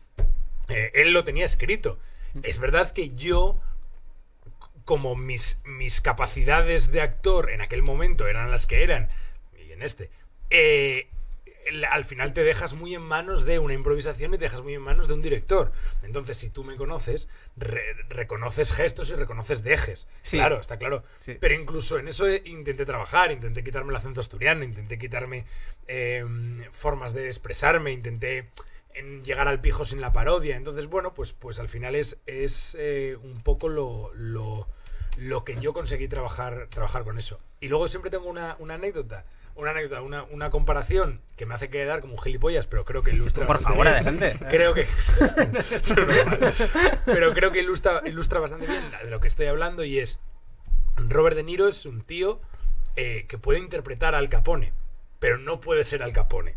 Eh, él lo tenía escrito. Es verdad que yo como mis, mis capacidades de actor en aquel momento eran las que eran, y en este, eh, al final te dejas muy en manos de una improvisación y te dejas muy en manos de un director. Entonces, si tú me conoces, re- reconoces gestos y reconoces dejes. Sí. Claro, está claro. Sí. Pero incluso en eso eh, intenté trabajar, intenté quitarme el acento asturiano, intenté quitarme eh, formas de expresarme, intenté en llegar al pijo sin la parodia. Entonces, bueno, pues, pues al final es, es eh, un poco lo, lo, lo que yo conseguí trabajar, trabajar con eso. Y luego siempre tengo una, una anécdota una anécdota, una, una comparación que me hace quedar como un gilipollas, pero creo que ilustra Por favor, bien. adelante. Creo que. Pero creo que ilustra, ilustra bastante bien de lo que estoy hablando y es. Robert De Niro es un tío eh, que puede interpretar Al Capone, pero no puede ser Al Capone.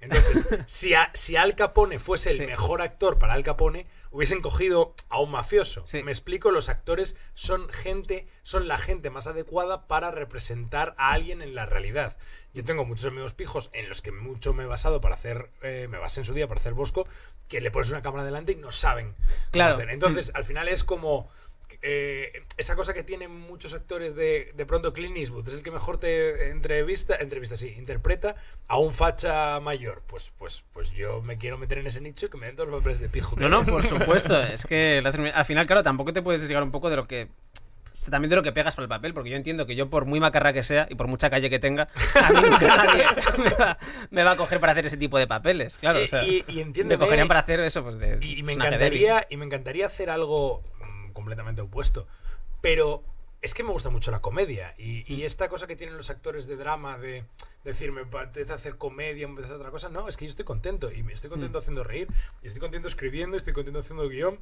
Entonces, si, a- si Al Capone fuese el Sí. mejor actor para Al Capone, hubiesen cogido a un mafioso. Sí. Me explico, los actores son gente, son la gente más adecuada para representar a alguien en la realidad. Yo tengo muchos amigos pijos en los que mucho me he basado para hacer, eh, me basé en su día para hacer Bosco, que le pones una cámara delante y no saben Claro. hacer. Entonces, al final es como eh, esa cosa que tienen muchos actores de, de pronto Clint Eastwood es el que mejor te entrevista, entrevista sí, interpreta a un facha mayor. Pues, pues, pues yo me quiero meter en ese nicho y que me den todos los papeles de pijo. No, no, por supuesto. Es que al final, claro, tampoco te puedes desligar un poco de lo que. También de lo que pegas para el papel, porque yo entiendo que yo, por muy macarra que sea y por mucha calle que tenga, a mí nadie me va, me va a coger para hacer ese tipo de papeles. Claro, Y- o sea, y- y me cogerían para hacer eso, pues de. Y, y me débil. encantaría, y me encantaría hacer algo completamente opuesto. Pero es que me gusta mucho la comedia. Y, Mm. y esta cosa que tienen los actores de drama de decir, me apetece hacer comedia, me apetece hacer otra cosa. No, es que yo estoy contento. Y me estoy contento Mm. haciendo reír. Y estoy contento escribiendo, estoy contento haciendo guion.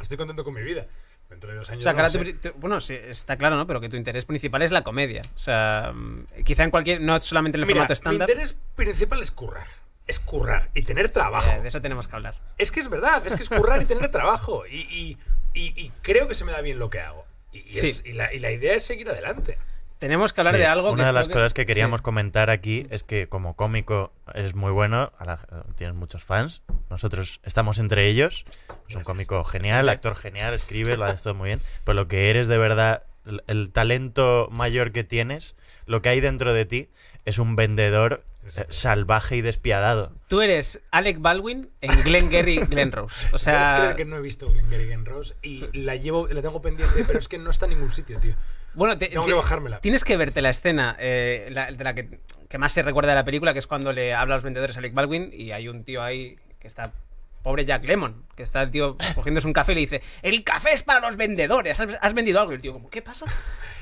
Estoy contento con mi vida. Dentro de dos años. O sea, no tu tu- bueno, sí, está claro, ¿no? Pero que tu interés principal es la comedia. O sea, mm, quizá en cualquier. No solamente en el Mira, formato mi estándar. interés principal es currar. Es currar y tener trabajo. de eso tenemos que hablar. Es que es verdad, es que es currar y tener trabajo. Y, y- y- y creo que se me da bien lo que hago. Y, y Sí. es- y la, y la idea es seguir adelante. Tenemos que hablar Sí, de algo que Una de las cosas que queríamos sí. comentar aquí es que como cómico es muy bueno, la- tienes muchos fans, nosotros estamos entre ellos, es un cómico genial, actor genial, escribe, lo haces todo muy bien, pero lo que eres de verdad, el, el talento mayor que tienes, lo que hay dentro de ti es un vendedor salvaje y despiadado. Tú eres Alec Baldwin en Glenn Gary Glen Rose. O sea, creer que no he visto Glengarry Glen Rose y la llevo, la tengo pendiente, pero es que no está en ningún sitio, tío. bueno, te- Tengo te- que bajármela. Tienes que verte la escena eh, la- de la que, que más se recuerda de la película, que es cuando le habla a los vendedores a Alec Baldwin y hay un tío ahí que está. Pobre Jack Lemon, que está el tío cogiéndose un café y le dice: El café es para los vendedores. ¿Has, has vendido algo? Y el tío, como, ¿qué pasa?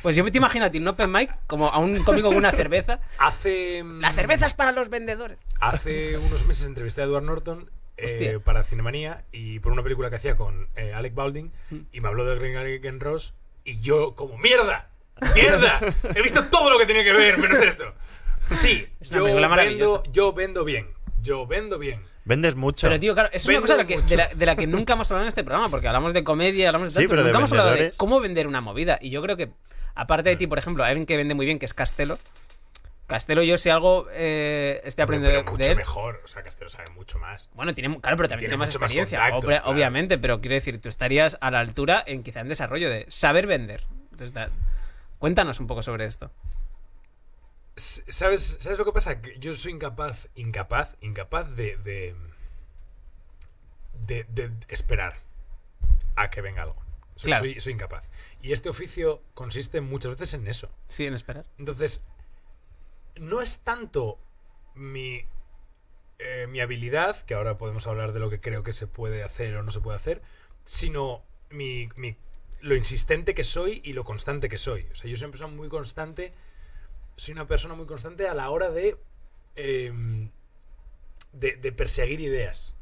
Pues yo te imagino a ti en Open Mic como a un cómico con una cerveza. Hace. mm, La cerveza es para los vendedores. Hace unos meses entrevisté a Edward Norton eh, para Cinemanía y por una película que hacía con eh, Alec Baldwin Mm. y me habló de Glengarry Glen Rose y yo como ¡Mierda! ¡Mierda! He visto todo lo que tenía que ver, menos esto. Sí, Es yo vendo, yo vendo bien. Yo vendo bien. Vendes mucho. Pero, tío, claro, es una cosa de la, que, mucho. de, la, de la que nunca hemos hablado en este programa, porque hablamos de comedia, hablamos de tal, Sí, pero de nunca hemos hablado de vendedores. cómo vender una movida. Y yo creo que, aparte de ti, por ejemplo, hay alguien que vende muy bien, que es Castelo. Castelo, yo si algo eh, estoy aprendiendo pero de- mucho de él. mejor. O sea, Castelo sabe mucho más. Bueno, tiene, claro, pero también Tiene tiene, más mucho más experiencia, contactos, obvia- claro. obviamente, pero quiero decir, tú estarías a la altura en quizá en desarrollo de saber vender. Entonces, da- cuéntanos un poco sobre esto. ¿Sabes, ¿Sabes lo que pasa? Que yo soy incapaz, incapaz, incapaz de, de, de, de esperar a que venga algo. Soy, Claro. soy, soy incapaz. Y este oficio consiste muchas veces en eso. Sí, en esperar. Entonces, no es tanto mi, eh, mi habilidad, que ahora podemos hablar de lo que creo que se puede hacer o no se puede hacer, sino mi, mi- lo insistente que soy y lo constante que soy. O sea, yo soy una persona muy constante, soy una persona muy constante a la hora de, em, de, de perseguir ideas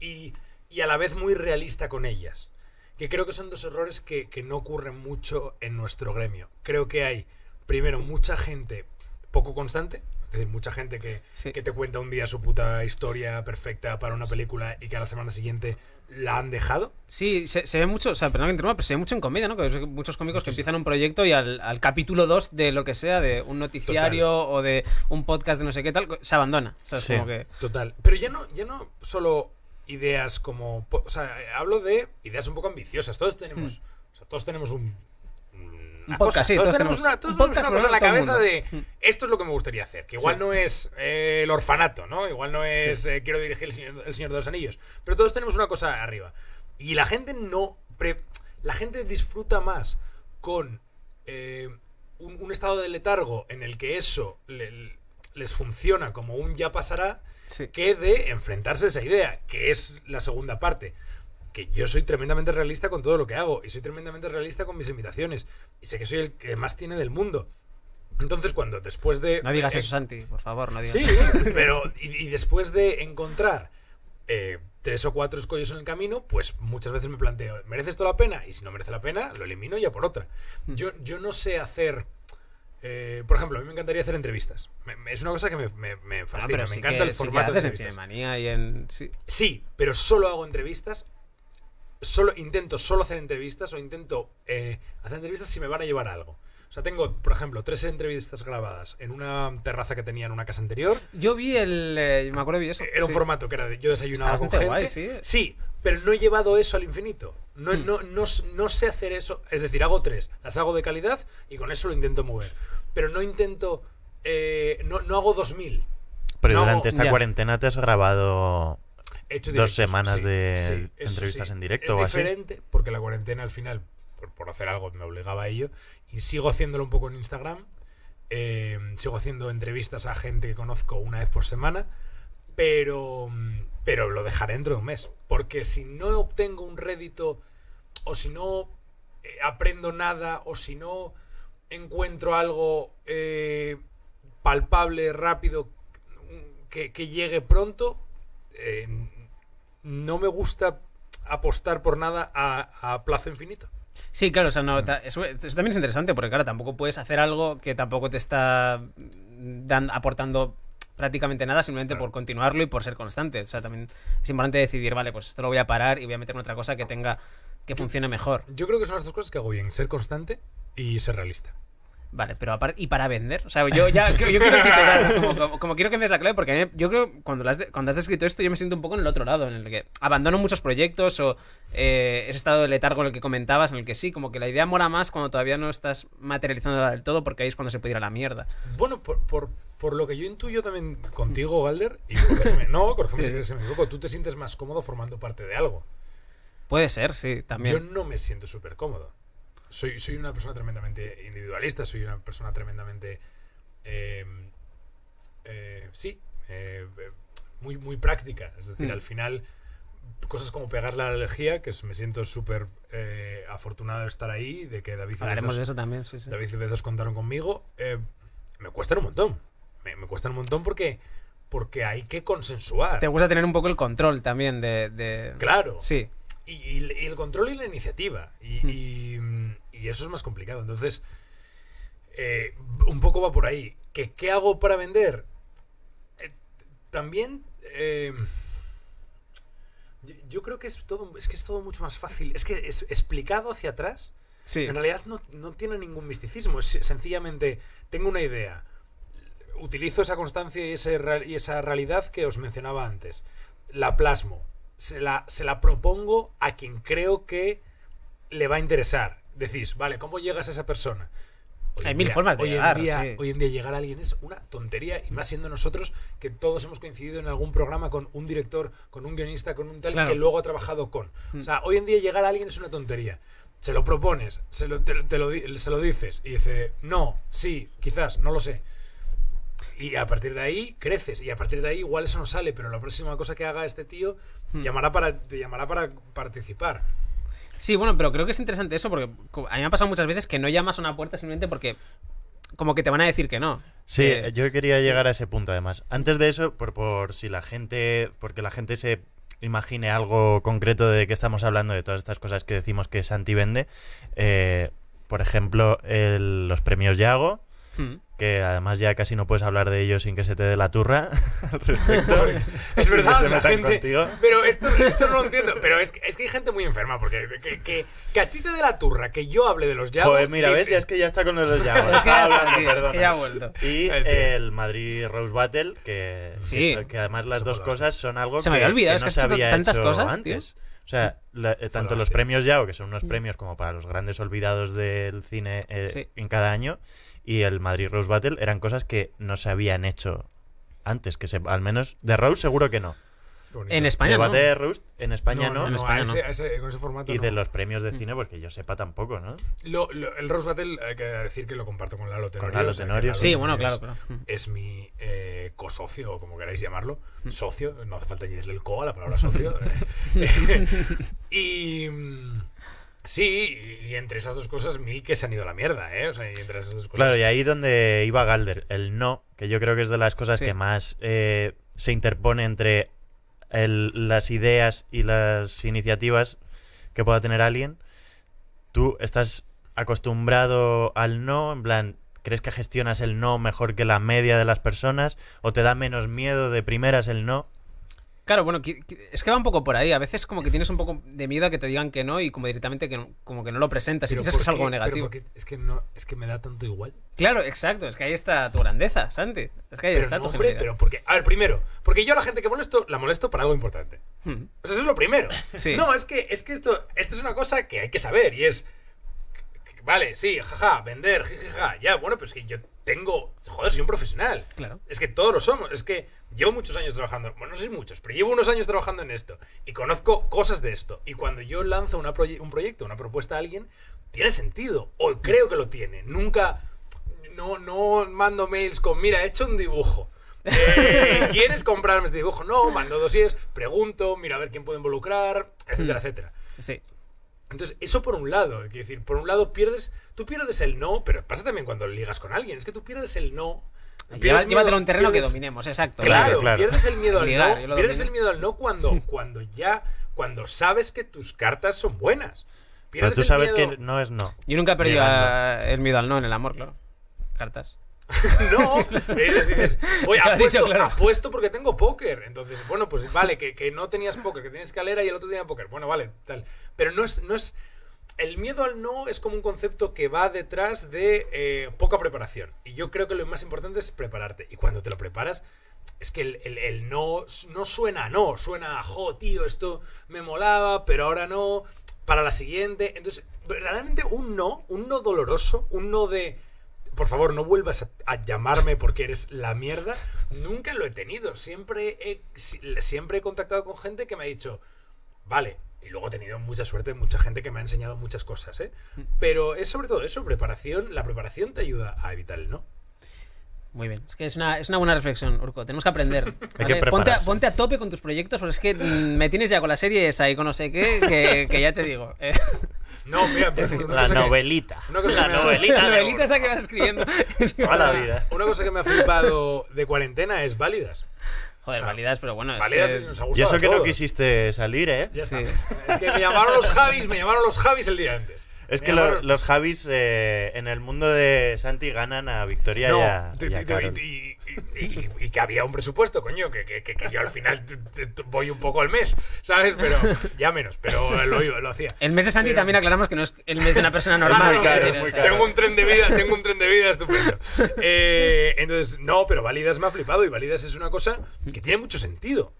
y, y a la vez muy realista con ellas. Que creo que son dos errores que, que no ocurren mucho en nuestro gremio. Creo que hay, primero, mucha gente poco constante. Es decir, mucha gente que, Sí. que te cuenta un día su puta historia perfecta para una película y que a la semana siguiente la han dejado. Sí, se, se ve mucho, o sea, perdón que interrumpa, pero se ve mucho en comedia, ¿no? Que muchos cómicos que empiezan un proyecto y al, al capítulo 2 de lo que sea, de un noticiario o de un podcast de no sé qué tal, se abandona. O sea, es Sí. como que. Total. Pero ya no, ya no solo ideas como. O sea, hablo de ideas un poco ambiciosas. Todos tenemos. O sea, todos tenemos un. Una. Un podcast, cosa. sí, todos, todos tenemos una, todos tenemos una cosa en la cabeza de. Esto es lo que me gustaría hacer. Que igual Sí. no es eh, el orfanato, ¿no? Igual no es. eh, quiero dirigir el señor, el Señor de los Anillos. Pero todos tenemos una cosa arriba. Y la gente no. pre- la gente disfruta más con. eh, un, un estado de letargo en el que eso le- les funciona como un ya pasará Sí. que de enfrentarse a esa idea, que es la segunda parte. Que yo soy tremendamente realista con todo lo que hago y soy tremendamente realista con mis invitaciones y sé que soy el que más tiene del mundo. Entonces, cuando después de. No digas eh, eso, Santi, por favor, no digas Sí, eso. pero y, y después de encontrar eh, tres o cuatro escollos en el camino, pues muchas veces me planteo, ¿merece esto la pena? Y si no merece la pena, lo elimino ya por otra. Hmm. Yo, yo no sé hacer... eh, por ejemplo, a mí me encantaría hacer entrevistas. Me- me- es una cosa que me, Ah, fascina. pero me sí encanta que, el sí que formato de en entrevistas. Cinemanía y en... Sí. Sí, pero solo hago entrevistas. Solo intento solo hacer entrevistas o intento eh, hacer entrevistas si me van a llevar a algo. O sea, tengo, por ejemplo, tres entrevistas grabadas en una terraza que tenía en una casa anterior. Yo vi el... eh, me acuerdo vi eso. Era un sí. formato que era de yo desayunaba Está con gente. bastante guay, sí. pero no he llevado eso al infinito. No, Hmm. no, no, no sé hacer eso. Es decir, hago tres, las hago de calidad y con eso lo intento mover. Pero no intento. eh, no, no hago 2000. Pero No, durante esta ya. cuarentena te has grabado Dos semanas sí, de sí, entrevistas sí. en directo Es o así. diferente porque la cuarentena al final, por, por hacer algo, me obligaba a ello. Y sigo haciéndolo un poco en Instagram. Eh, sigo haciendo entrevistas a gente que conozco una vez por semana. Pero, pero lo dejaré dentro de un mes. Porque si no obtengo un rédito o si no eh, aprendo nada o si no encuentro algo eh, palpable, rápido, que, que llegue pronto, eh, no me gusta apostar por nada a, a plazo infinito. Sí, claro, o sea, Mm. no, ta- eso, eso también es interesante porque, claro, tampoco puedes hacer algo que tampoco te está dan- aportando prácticamente nada simplemente por continuarlo y por ser constante. O sea, también es importante decidir, vale, pues esto lo voy a parar y voy a meter en otra cosa que tenga que funcione mejor. Yo creo que son las dos cosas que hago bien, ser constante y ser realista. Vale, pero aparte, ¿y para vender? O sea, yo ya yo, yo quiero titular, como, como- como quiero que me des la clave, porque a mí- yo creo cuando, has cuando has descrito esto, yo me siento un poco en el otro lado, en el que abandono muchos proyectos o eh, ese estado de letargo en el que comentabas, en el que sí, como que la idea mola más cuando todavía no estás materializándola del todo, porque ahí es cuando se puede ir a la mierda. Bueno, por, por, por lo que yo intuyo también contigo, Galder, y corrígeme- no, corrígeme Sí, si que me equivoco, tú te sientes más cómodo formando parte de algo. Puede ser, sí, también. Yo no me siento súper cómodo. Soy, soy una persona tremendamente individualista, soy una persona tremendamente... eh, eh, sí, eh, muy, muy práctica. Es decir, Mm. al final, cosas como pegar la alergia, que me siento súper eh, afortunado de estar ahí, de que David y Hablaremos Bezos- de eso también, sí, sí. David y Bezos contaron conmigo, eh, me cuestan un montón. Me, me cuestan un montón porque, porque hay que consensuar. Te gusta tener un poco el control también de... de- Claro. Sí. Y, y- y el control y la iniciativa. Y, y- y eso es más complicado. Entonces, eh, un poco va por ahí. ¿Que, ¿Qué hago para vender? Eh, también... eh, yo, yo creo que es todo, es que es todo mucho más fácil. Es que es explicado hacia atrás. Sí. En realidad no, no tiene ningún misticismo. Es sencillamente, tengo una idea. Utilizo esa constancia y, ese y esa realidad que os mencionaba antes. La plasmo. Se la, se la propongo a quien creo que le va a interesar. Decís, vale, ¿cómo llegas a esa persona? Hoy Hay en mil día- formas de hoy llegar, En día, sí. Hoy en día llegar a alguien es una tontería, y más siendo nosotros que todos hemos coincidido en algún programa con un director, con un guionista, con un tal Claro. que luego ha trabajado con. O sea, hoy en día llegar a alguien es una tontería. Se lo propones, se lo, te- te lo se lo dices y dice, no, sí, quizás, no lo sé. Y a partir de ahí creces. Y a partir de ahí igual eso no sale, pero la próxima cosa que haga este tío llamará para, te llamará para participar. Sí, bueno, pero creo que es interesante eso porque a mí me ha pasado muchas veces que no llamas a una puerta simplemente porque como que te van a decir que no. Sí, Eh, yo quería llegar a ese punto además. Antes de eso, por, por si la gente, porque la gente se imagine algo concreto de qué estamos hablando, de todas estas cosas que decimos que Santi vende, eh, por ejemplo, el- los premios Yago, mm. Que además ya casi no puedes hablar de ellos sin que se te dé la turra al respecto. Es verdad, que se la gente. contigo. Pero esto, esto no lo entiendo. Pero es que, es que hay gente muy enferma. Porque que, que, que a ti te dé la turra, que yo hable de los Yago. Joder, mira, ves, ya es que ya está con los Yago. Es que ya Estaba está, es perdona. que ya ha vuelto. Y Eh, sí. el Madrid Rose Battle, que, Sí. que, además las dos cosas son algo Se me que, había olvidado, que es que no se había tantas hecho cosas, antes. O sea, la- eh, tanto los hostia. premios Yao, que son unos premios como para los grandes olvidados del cine eh, Sí. en cada año, y el Madrid Rose Battle eran cosas que no se habían hecho antes, que se, al menos de Rose seguro que no. En España Debate no. de Rose en España no, no, en España ese- no. a ese- con ese formato. y no. de los premios de cine, porque yo sepa tampoco, ¿no? Lo- lo- el Rose Battle, hay que decir que lo comparto con Lalo Tenorio. Lalo o sea, que Tenorio, Lalo Sí, bueno, claro. Mm. Es mi eh, cosocio, o como queráis llamarlo. Socio, no hace falta añadirle el co a la palabra socio. y, mm, Sí, y entre esas dos cosas, mil que se han ido a la mierda, ¿eh? O sea, y entre esas dos cosas. Claro, y ahí donde iba Galder, el no, que yo creo que es de las cosas Sí. que más eh, se interpone entre el- las ideas y las iniciativas que pueda tener alguien. Tú estás acostumbrado al no, en plan, ¿crees que gestionas el no mejor que la media de las personas? ¿O te da menos miedo de primeras el no? Claro, bueno, es que va un poco por ahí. A veces como que tienes un poco de miedo a que te digan que no y como directamente que no, como que no lo presentas y piensas que es ¿por algo negativo. es que no, es que me da tanto igual. Claro, exacto. Es que ahí está tu grandeza, Santi. Es que ahí Pero está no, tu hombre, pero porque. A ver, primero, porque yo a la gente que molesto, la molesto para algo importante. Hmm. O sea, eso es lo primero. Sí. No, es que, es que esto, esto es una cosa que hay que saber y es. Vale, sí, jaja, vender, jijaja. Ya, bueno, pero es que yo tengo. Joder, soy un profesional. Claro. Es que todos lo somos. Es que llevo muchos años trabajando. Bueno, no sé si muchos, pero llevo unos años trabajando en esto. Y conozco cosas de esto. Y cuando yo lanzo una proye- un proyecto, una propuesta a alguien, tiene sentido. O creo que lo tiene. Nunca. No, no mando mails con, mira, he hecho un dibujo. Eh, ¿Quieres comprarme este dibujo? No, mando dosies, pregunto, mira a ver quién puede involucrar, etcétera, etcétera. Sí. Entonces, eso por un lado, quiero decir, por un lado pierdes, tú pierdes el no, pero pasa también cuando ligas con alguien, es que tú pierdes el no. Lleva- pierdes Llévatelo a miedo- un terreno que dominemos, exacto. Claro, claro. pierdes el miedo al Ligar, no, pierdes domino. el miedo al no cuando, cuando ya, cuando sabes que tus cartas son buenas. Pero tú sabes miedo- que no es no. Yo nunca he perdido a- el miedo al no en el amor, claro. Cartas. No, dices, dices, oye, apuesto, dicho, claro. apuesto porque tengo póker. Entonces, bueno, pues vale, que, que no tenías póker, que tenías escalera y el otro tenía póker. Bueno, vale, tal. Pero no es, no es. El miedo al no es como un concepto que va detrás de eh, poca preparación. Y yo creo que lo más importante es prepararte. Y cuando te lo preparas, es que el, el- el no no suena a no, suena a jo, tío, esto me molaba, pero ahora no, para la siguiente. Entonces, realmente un no, un no doloroso, un no de por favor, no vuelvas a, a llamarme porque eres la mierda. Nunca lo he tenido. Siempre he, si- siempre he contactado con gente que me ha dicho, vale. Y luego he tenido mucha suerte, mucha gente que me ha enseñado muchas cosas, ¿eh? Pero es sobre todo eso, preparación. La preparación te ayuda a evitar el no. Muy bien. Es que es una, es una buena reflexión, Urco. Tenemos que aprender. ¿vale? que ponte, a, prepararse. ponte a tope con tus proyectos, porque es que mm, me tienes ya con la serie esa y con no sé qué, que, que ya te digo. eh. No, mira, una La que- novelita. La me novelita. la novelita esa que vas escribiendo. Toda la vida. Una cosa que me ha flipado de cuarentena es válidas. Joder, O sea, válidas, pero bueno, es Válidas que- y nos ha Y gustado. eso a que no quisiste salir, ¿eh? Ya Sí. está. Es que me llamaron los Javis, me llamaron los Javis el día antes. Es que lo- los Javis eh, en el mundo de Santi ganan a Victoria No, y a, y Carol. y, y- y- y que había un presupuesto, coño, que, que- que- yo al final te- te- te voy un poco al mes, ¿sabes? Pero ya menos, pero lo, lo hacía. El mes de Santi Pero- también aclaramos que no es el mes de una persona no, normal. no. Tengo un tren de vida, tengo un tren de vida estupendo. Eh, entonces, no, pero Válidas me ha flipado y Válidas es una cosa que tiene mucho sentido.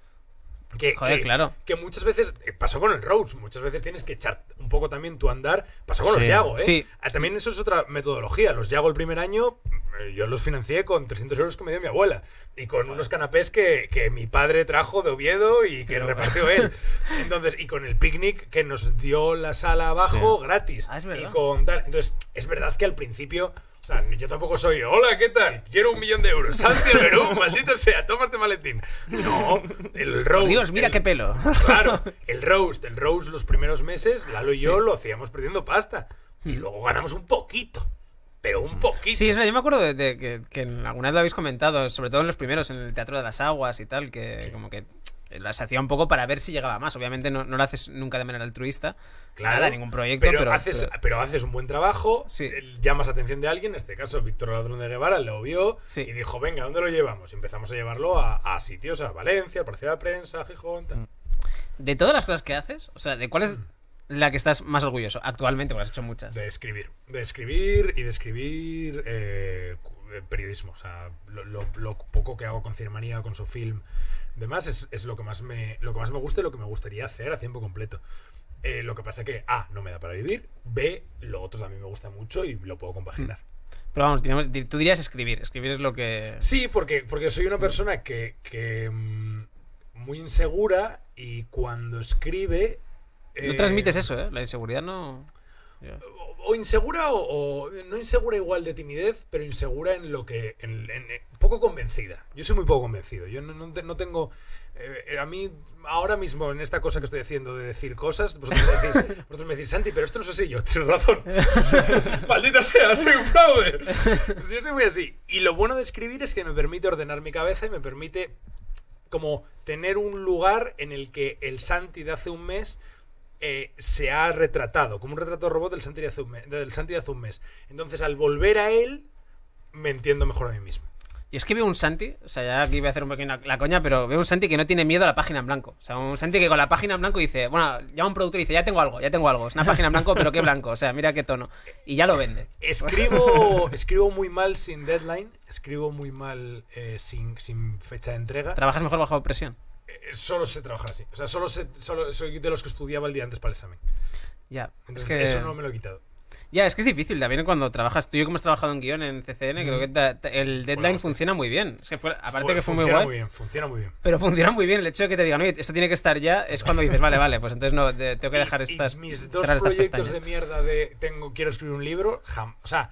Que, Joder, que- claro. Que muchas veces, eh, pasó con el Rose, muchas veces tienes que echar poco también tu andar. Pasó con los. Yago, ¿eh? Sí. Ah, También eso es otra metodología. Los Yago el primer año, eh, yo los financié con 300 euros que me dio mi abuela. Y con unos canapés que, que mi padre trajo de Oviedo y que repartió él. Entonces, y con el picnic que nos dio la sala abajo gratis. Ah, es verdad. Y con tal. Entonces, es verdad que al principio. O sea, yo tampoco soy, hola, ¿qué tal? Quiero un millón de euros. Santi Alberú, maldito sea, toma este maletín. No, el roast. Dios, mira el- qué pelo. Claro, el roast, el roast los primeros meses, Lalo y yo lo hacíamos perdiendo pasta. Y luego ganamos un poquito. Pero un poquito. Sí, es verdad, yo me acuerdo de, de que, que en- alguna vez lo habéis comentado, sobre todo en los primeros, en el Teatro de las Aguas y tal, que como que las hacía un poco para ver si llegaba más. Obviamente no, no lo haces nunca de manera altruista, Claro, nada, ningún proyecto, pero, pero, haces, pero- pero haces un buen trabajo, Sí. eh, llamas atención de alguien, en este caso Víctor Ladrón de Guevara lo vio Sí. y dijo, venga, ¿dónde lo llevamos? Y empezamos a llevarlo a, a sitios, a Valencia, al Parcial de Prensa, a Gijón, tal. de todas las cosas que haces, o sea, ¿de cuál es la que estás más orgulloso actualmente? Porque has hecho muchas. De escribir. De escribir y de escribir eh, eh, periodismo. O sea, lo, lo- lo poco que hago con Cinemanía o con su film, demás, es, es lo que más me lo que más me gusta y lo que me gustaría hacer a tiempo completo. Eh, lo que pasa que A, no me da para vivir, B, lo otro también me gusta mucho y lo puedo compaginar. Pero vamos, diríamos- di- tú dirías escribir. Escribir es lo que... Sí, porque, porque soy una persona que, que, mm, muy insegura y cuando escribe... No eh, transmites eso, ¿eh? La inseguridad no... O, o insegura o, o- no insegura igual de timidez, pero insegura en lo que... En, en- en- poco convencida. Yo soy muy poco convencido. Yo no, no te- no tengo... eh, a mí, ahora mismo, en esta cosa que estoy haciendo de decir cosas, vosotros me decís, vosotros me decís Santi, pero esto no es así. Yo, tienes razón. Maldita sea, soy un fraude. Yo soy muy así. Y lo bueno de escribir es que me permite ordenar mi cabeza y me permite como tener un lugar en el que el Santi de hace un mes eh, se ha retratado, como un retrato robot del Santi, de hace un mes, del Santi de hace un mes. Entonces, al volver a él, me entiendo mejor a mí mismo. Y es que veo un Santi, o sea, ya aquí voy a hacer un pequeño la coña, pero veo un Santi que no tiene miedo a la página en blanco. O sea, un Santi que con la página en blanco dice, bueno, llama a un productor y dice, ya tengo algo, ya tengo algo. Es una página en blanco, pero qué blanco, o sea, mira qué tono. Y ya lo vende. Escribo, escribo muy mal sin deadline, escribo muy mal eh, sin, sin fecha de entrega. Trabajas mejor bajo presión. Eh, solo sé trabajar así. O sea, solo, sé, solo soy de los que estudiaba el día antes para el examen. Ya. Entonces, es que, eso no me lo he quitado. Ya, es que es difícil también cuando trabajas. Tú y yo, como has trabajado en guion en CCN, creo que ta- ta- el deadline funciona muy bien. Es que fue, aparte que fue muy funciona guay. muy bien, funciona muy bien. Pero funciona muy bien el hecho de que te digan, oye, esto tiene que estar ya, es cuando dices, vale, vale, pues entonces no, de- tengo que dejar Y- y estas, mis dos estas proyectos pestañas. de mierda de tengo quiero escribir un libro, jam, o sea,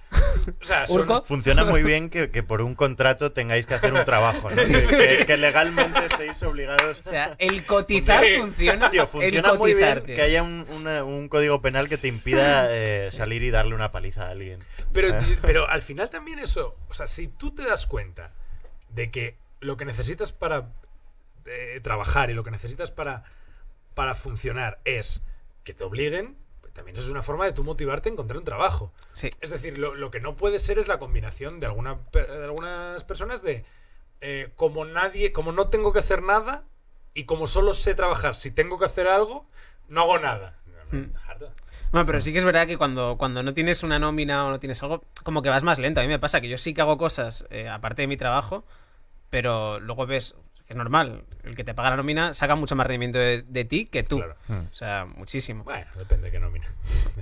o sea, son- Urco. Funciona muy bien que, que por un contrato tengáis que hacer un trabajo, ¿no? Sí, que, que- que legalmente estéis obligados. O sea, el cotizar funciona. Tío, el funciona muy cotizar, bien tío. que haya un, una- un código penal que te impida eh, salir y darle una paliza a alguien. pero, pero al final también eso, o sea, si tú te das cuenta de que lo que necesitas para eh, trabajar y lo que necesitas para, para funcionar es que te obliguen, pues también eso es una forma de tú motivarte a encontrar un trabajo. Sí. Es decir, lo, lo que no puede ser es la combinación de, alguna, de algunas personas de eh, como nadie, como no tengo que hacer nada y como solo sé trabajar, si tengo que hacer algo, no hago nada. Hmm. Harto. Bueno, pero sí que es verdad que cuando, cuando no tienes una nómina o no tienes algo, como que vas más lento. A mí me pasa que yo sí que hago cosas eh, aparte de mi trabajo, pero luego ves que es normal. El que te paga la nómina saca mucho más rendimiento de, de ti que tú. Claro. O sea, muchísimo. Bueno, depende de qué nómina.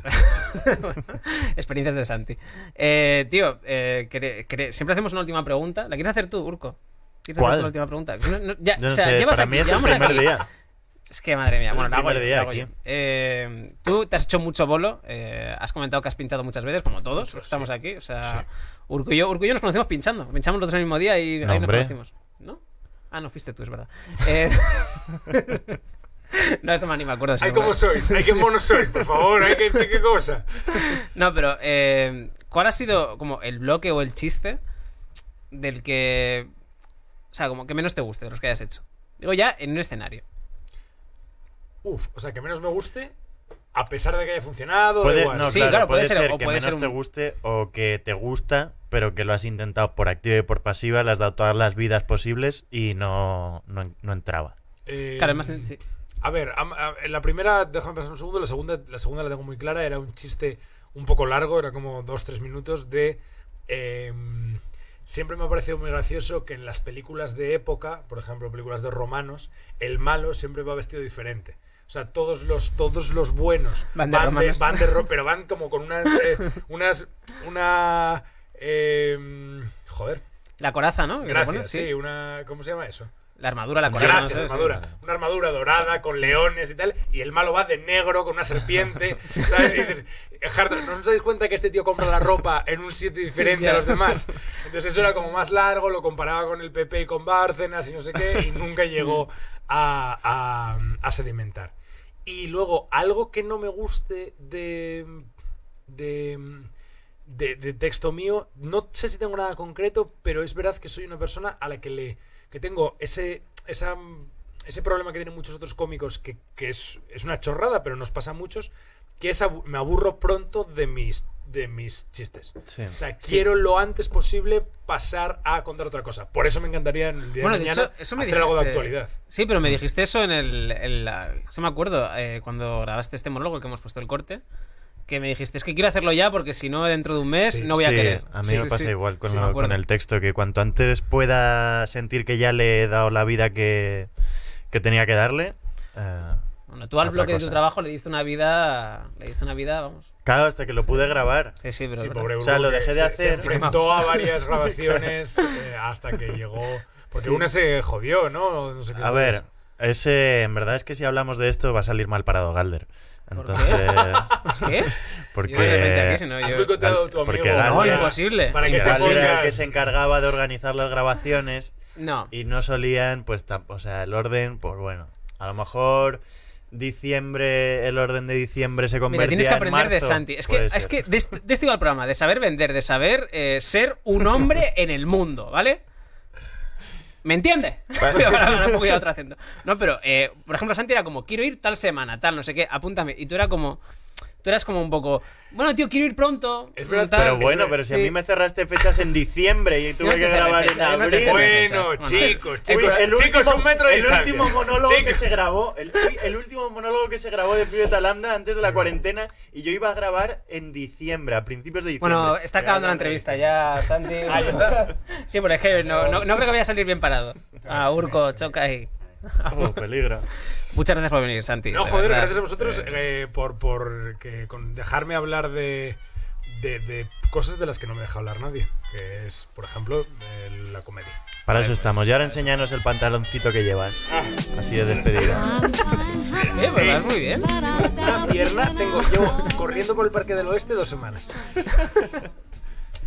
Experiencias de Santi. Eh, tío, eh, siempre hacemos una última pregunta. ¿La quieres hacer tú, Urco? ¿Quieres ¿Cuál? hacer la última pregunta? No, no, ya, Yo no o sea, sé, llevas para aquí, mí es el primer aquí- día. Es que madre mía, Es bueno, la hago yo, día la hago yo. Eh, tú te has hecho mucho bolo, eh, has comentado que has pinchado muchas veces, como todos, Mucho, estamos sí. aquí. O sea, Urco, y yo, Urco y yo nos conocimos pinchando. Pinchamos los dos el mismo día y No, ahí nos conocimos. ¿No? Ah, no fuiste tú, es verdad. Eh, no, esto ni me acuerdo. si Ay, no me- cómo sois, ay, qué monos sois, por favor, ay, qué, qué cosa. No, pero eh, ¿cuál ha sido como el bloque o el chiste del que... O sea, como que menos te guste de los que hayas hecho? Digo ya en un escenario. Uf, o sea, que menos me guste, a pesar de que haya funcionado, Puede, igual. no, Sí, claro, claro, puede, puede ser- ser, o que puede menos ser te guste o que te gusta, pero que lo has intentado por activa y por pasiva, le has dado todas las vidas posibles y no, no, no entraba. Eh, Claro, además, sí. A ver, a- en la primera, déjame pensar un segundo, la segunda, la segunda la tengo muy clara, era un chiste un poco largo, era como dos, tres minutos de... em, siempre me ha parecido muy gracioso que en las películas de época, por ejemplo, películas de romanos, el malo siempre va vestido diferente. O sea, todos los, todos los buenos Van de van de ro- pero van como con unas, eh, unas, una, em, joder, La coraza, ¿no? Gracias, pone, sí. una, ¿cómo se llama eso? La armadura, la coraza. Gracias, no sé, sí. armadura. Una armadura dorada con leones y tal. Y el malo va de negro con una serpiente. ¿sabes? Y dices, Hardo, ¿no os dais cuenta que este tío compra la ropa en un sitio diferente a los demás? Entonces eso era como más largo, lo comparaba con el PP y con Bárcenas y no sé qué, y nunca llegó a, a- a sedimentar. Y luego, algo que no me guste de, de, de, de texto mío, no sé si tengo nada concreto, pero es verdad que soy una persona a la que le que tengo ese, esa, ese problema que tienen muchos otros cómicos, que, que es, es una chorrada, pero nos pasa a muchos, que es me aburro pronto de mis, de mis chistes. Sí. O sea, quiero lo antes posible pasar a contar otra cosa. Por eso me encantaría en el día Bueno, de de mañana hecho, eso me hacer algo de dijiste- actualidad. Sí, pero me dijiste eso en el. En la, me acuerdo, eh, cuando grabaste este monólogo, el que hemos puesto el corte. Que me dijiste, es que quiero hacerlo ya porque si no, dentro de un mes Sí, no voy a querer. A mí Sí, me sí, pasa sí. igual con, Sí, me lo- con el texto, que cuanto antes pueda sentir que ya le he dado la vida que, que tenía que darle. eh, Bueno, tú al Otra bloque de tu trabajo le diste una vida. Le diste una vida, vamos. claro, hasta que lo pude grabar. Sí, sí, pero. Sí, pobre O sea, lo dejé de se- Se hacer. enfrentó a varias grabaciones eh, hasta que llegó. Porque Sí. una se jodió, ¿no? No sé qué A ver, ese, en verdad es que si hablamos de esto va a salir mal parado Galder. Entonces, ¿Qué? porque Yo de repente aquí, si no, Has boicoteado a tu amigo. porque No, imposible. Para que este era el que se encargaba de organizar las grabaciones No. y no solían, pues, o sea, el orden, pues bueno, a lo mejor diciembre, el orden de diciembre se convertía Mira, tienes que en aprender de. Santi. Es que, es que de, este, de este iba el programa, de saber vender, de saber eh, ser un hombre en el mundo, ¿vale? ¿Me entiendes? No, pero, eh, por ejemplo, Santi era como, quiero ir tal semana, tal, no sé qué, apúntame. Y tú era como, tú eras como un poco, bueno, tío, quiero ir pronto. Es verdad, tal. Pero bueno, pero si a mí me cerraste fechas en diciembre y tuve no que grabar en no abril. Bueno, Bueno. chicos, Uy, chicos, el chicos, último, un metro de el distancia. último monólogo que se grabó, el, el último monólogo que se grabó de Pibe Talanda antes de la cuarentena y yo iba a grabar en diciembre, a principios de diciembre. Bueno, está acabando la entrevista ya, Santi. Ah, ya está. Sí, pero es que no, no, no creo que vaya a salir bien parado. Ah, Urco, choca y... Oh, peligro. Muchas gracias por venir, Santi. No, de joder, verdad. gracias a vosotros eh, por, por que, con dejarme hablar de, de, de cosas de las que no me deja hablar nadie. Que es, por ejemplo, eh, la comedia. Para eso estamos. Y ahora enséñanos el pantaloncito que llevas. Así de despedida. Eh, pero vas muy bien. Una pierna tengo yo corriendo por el Parque del Oeste dos semanas.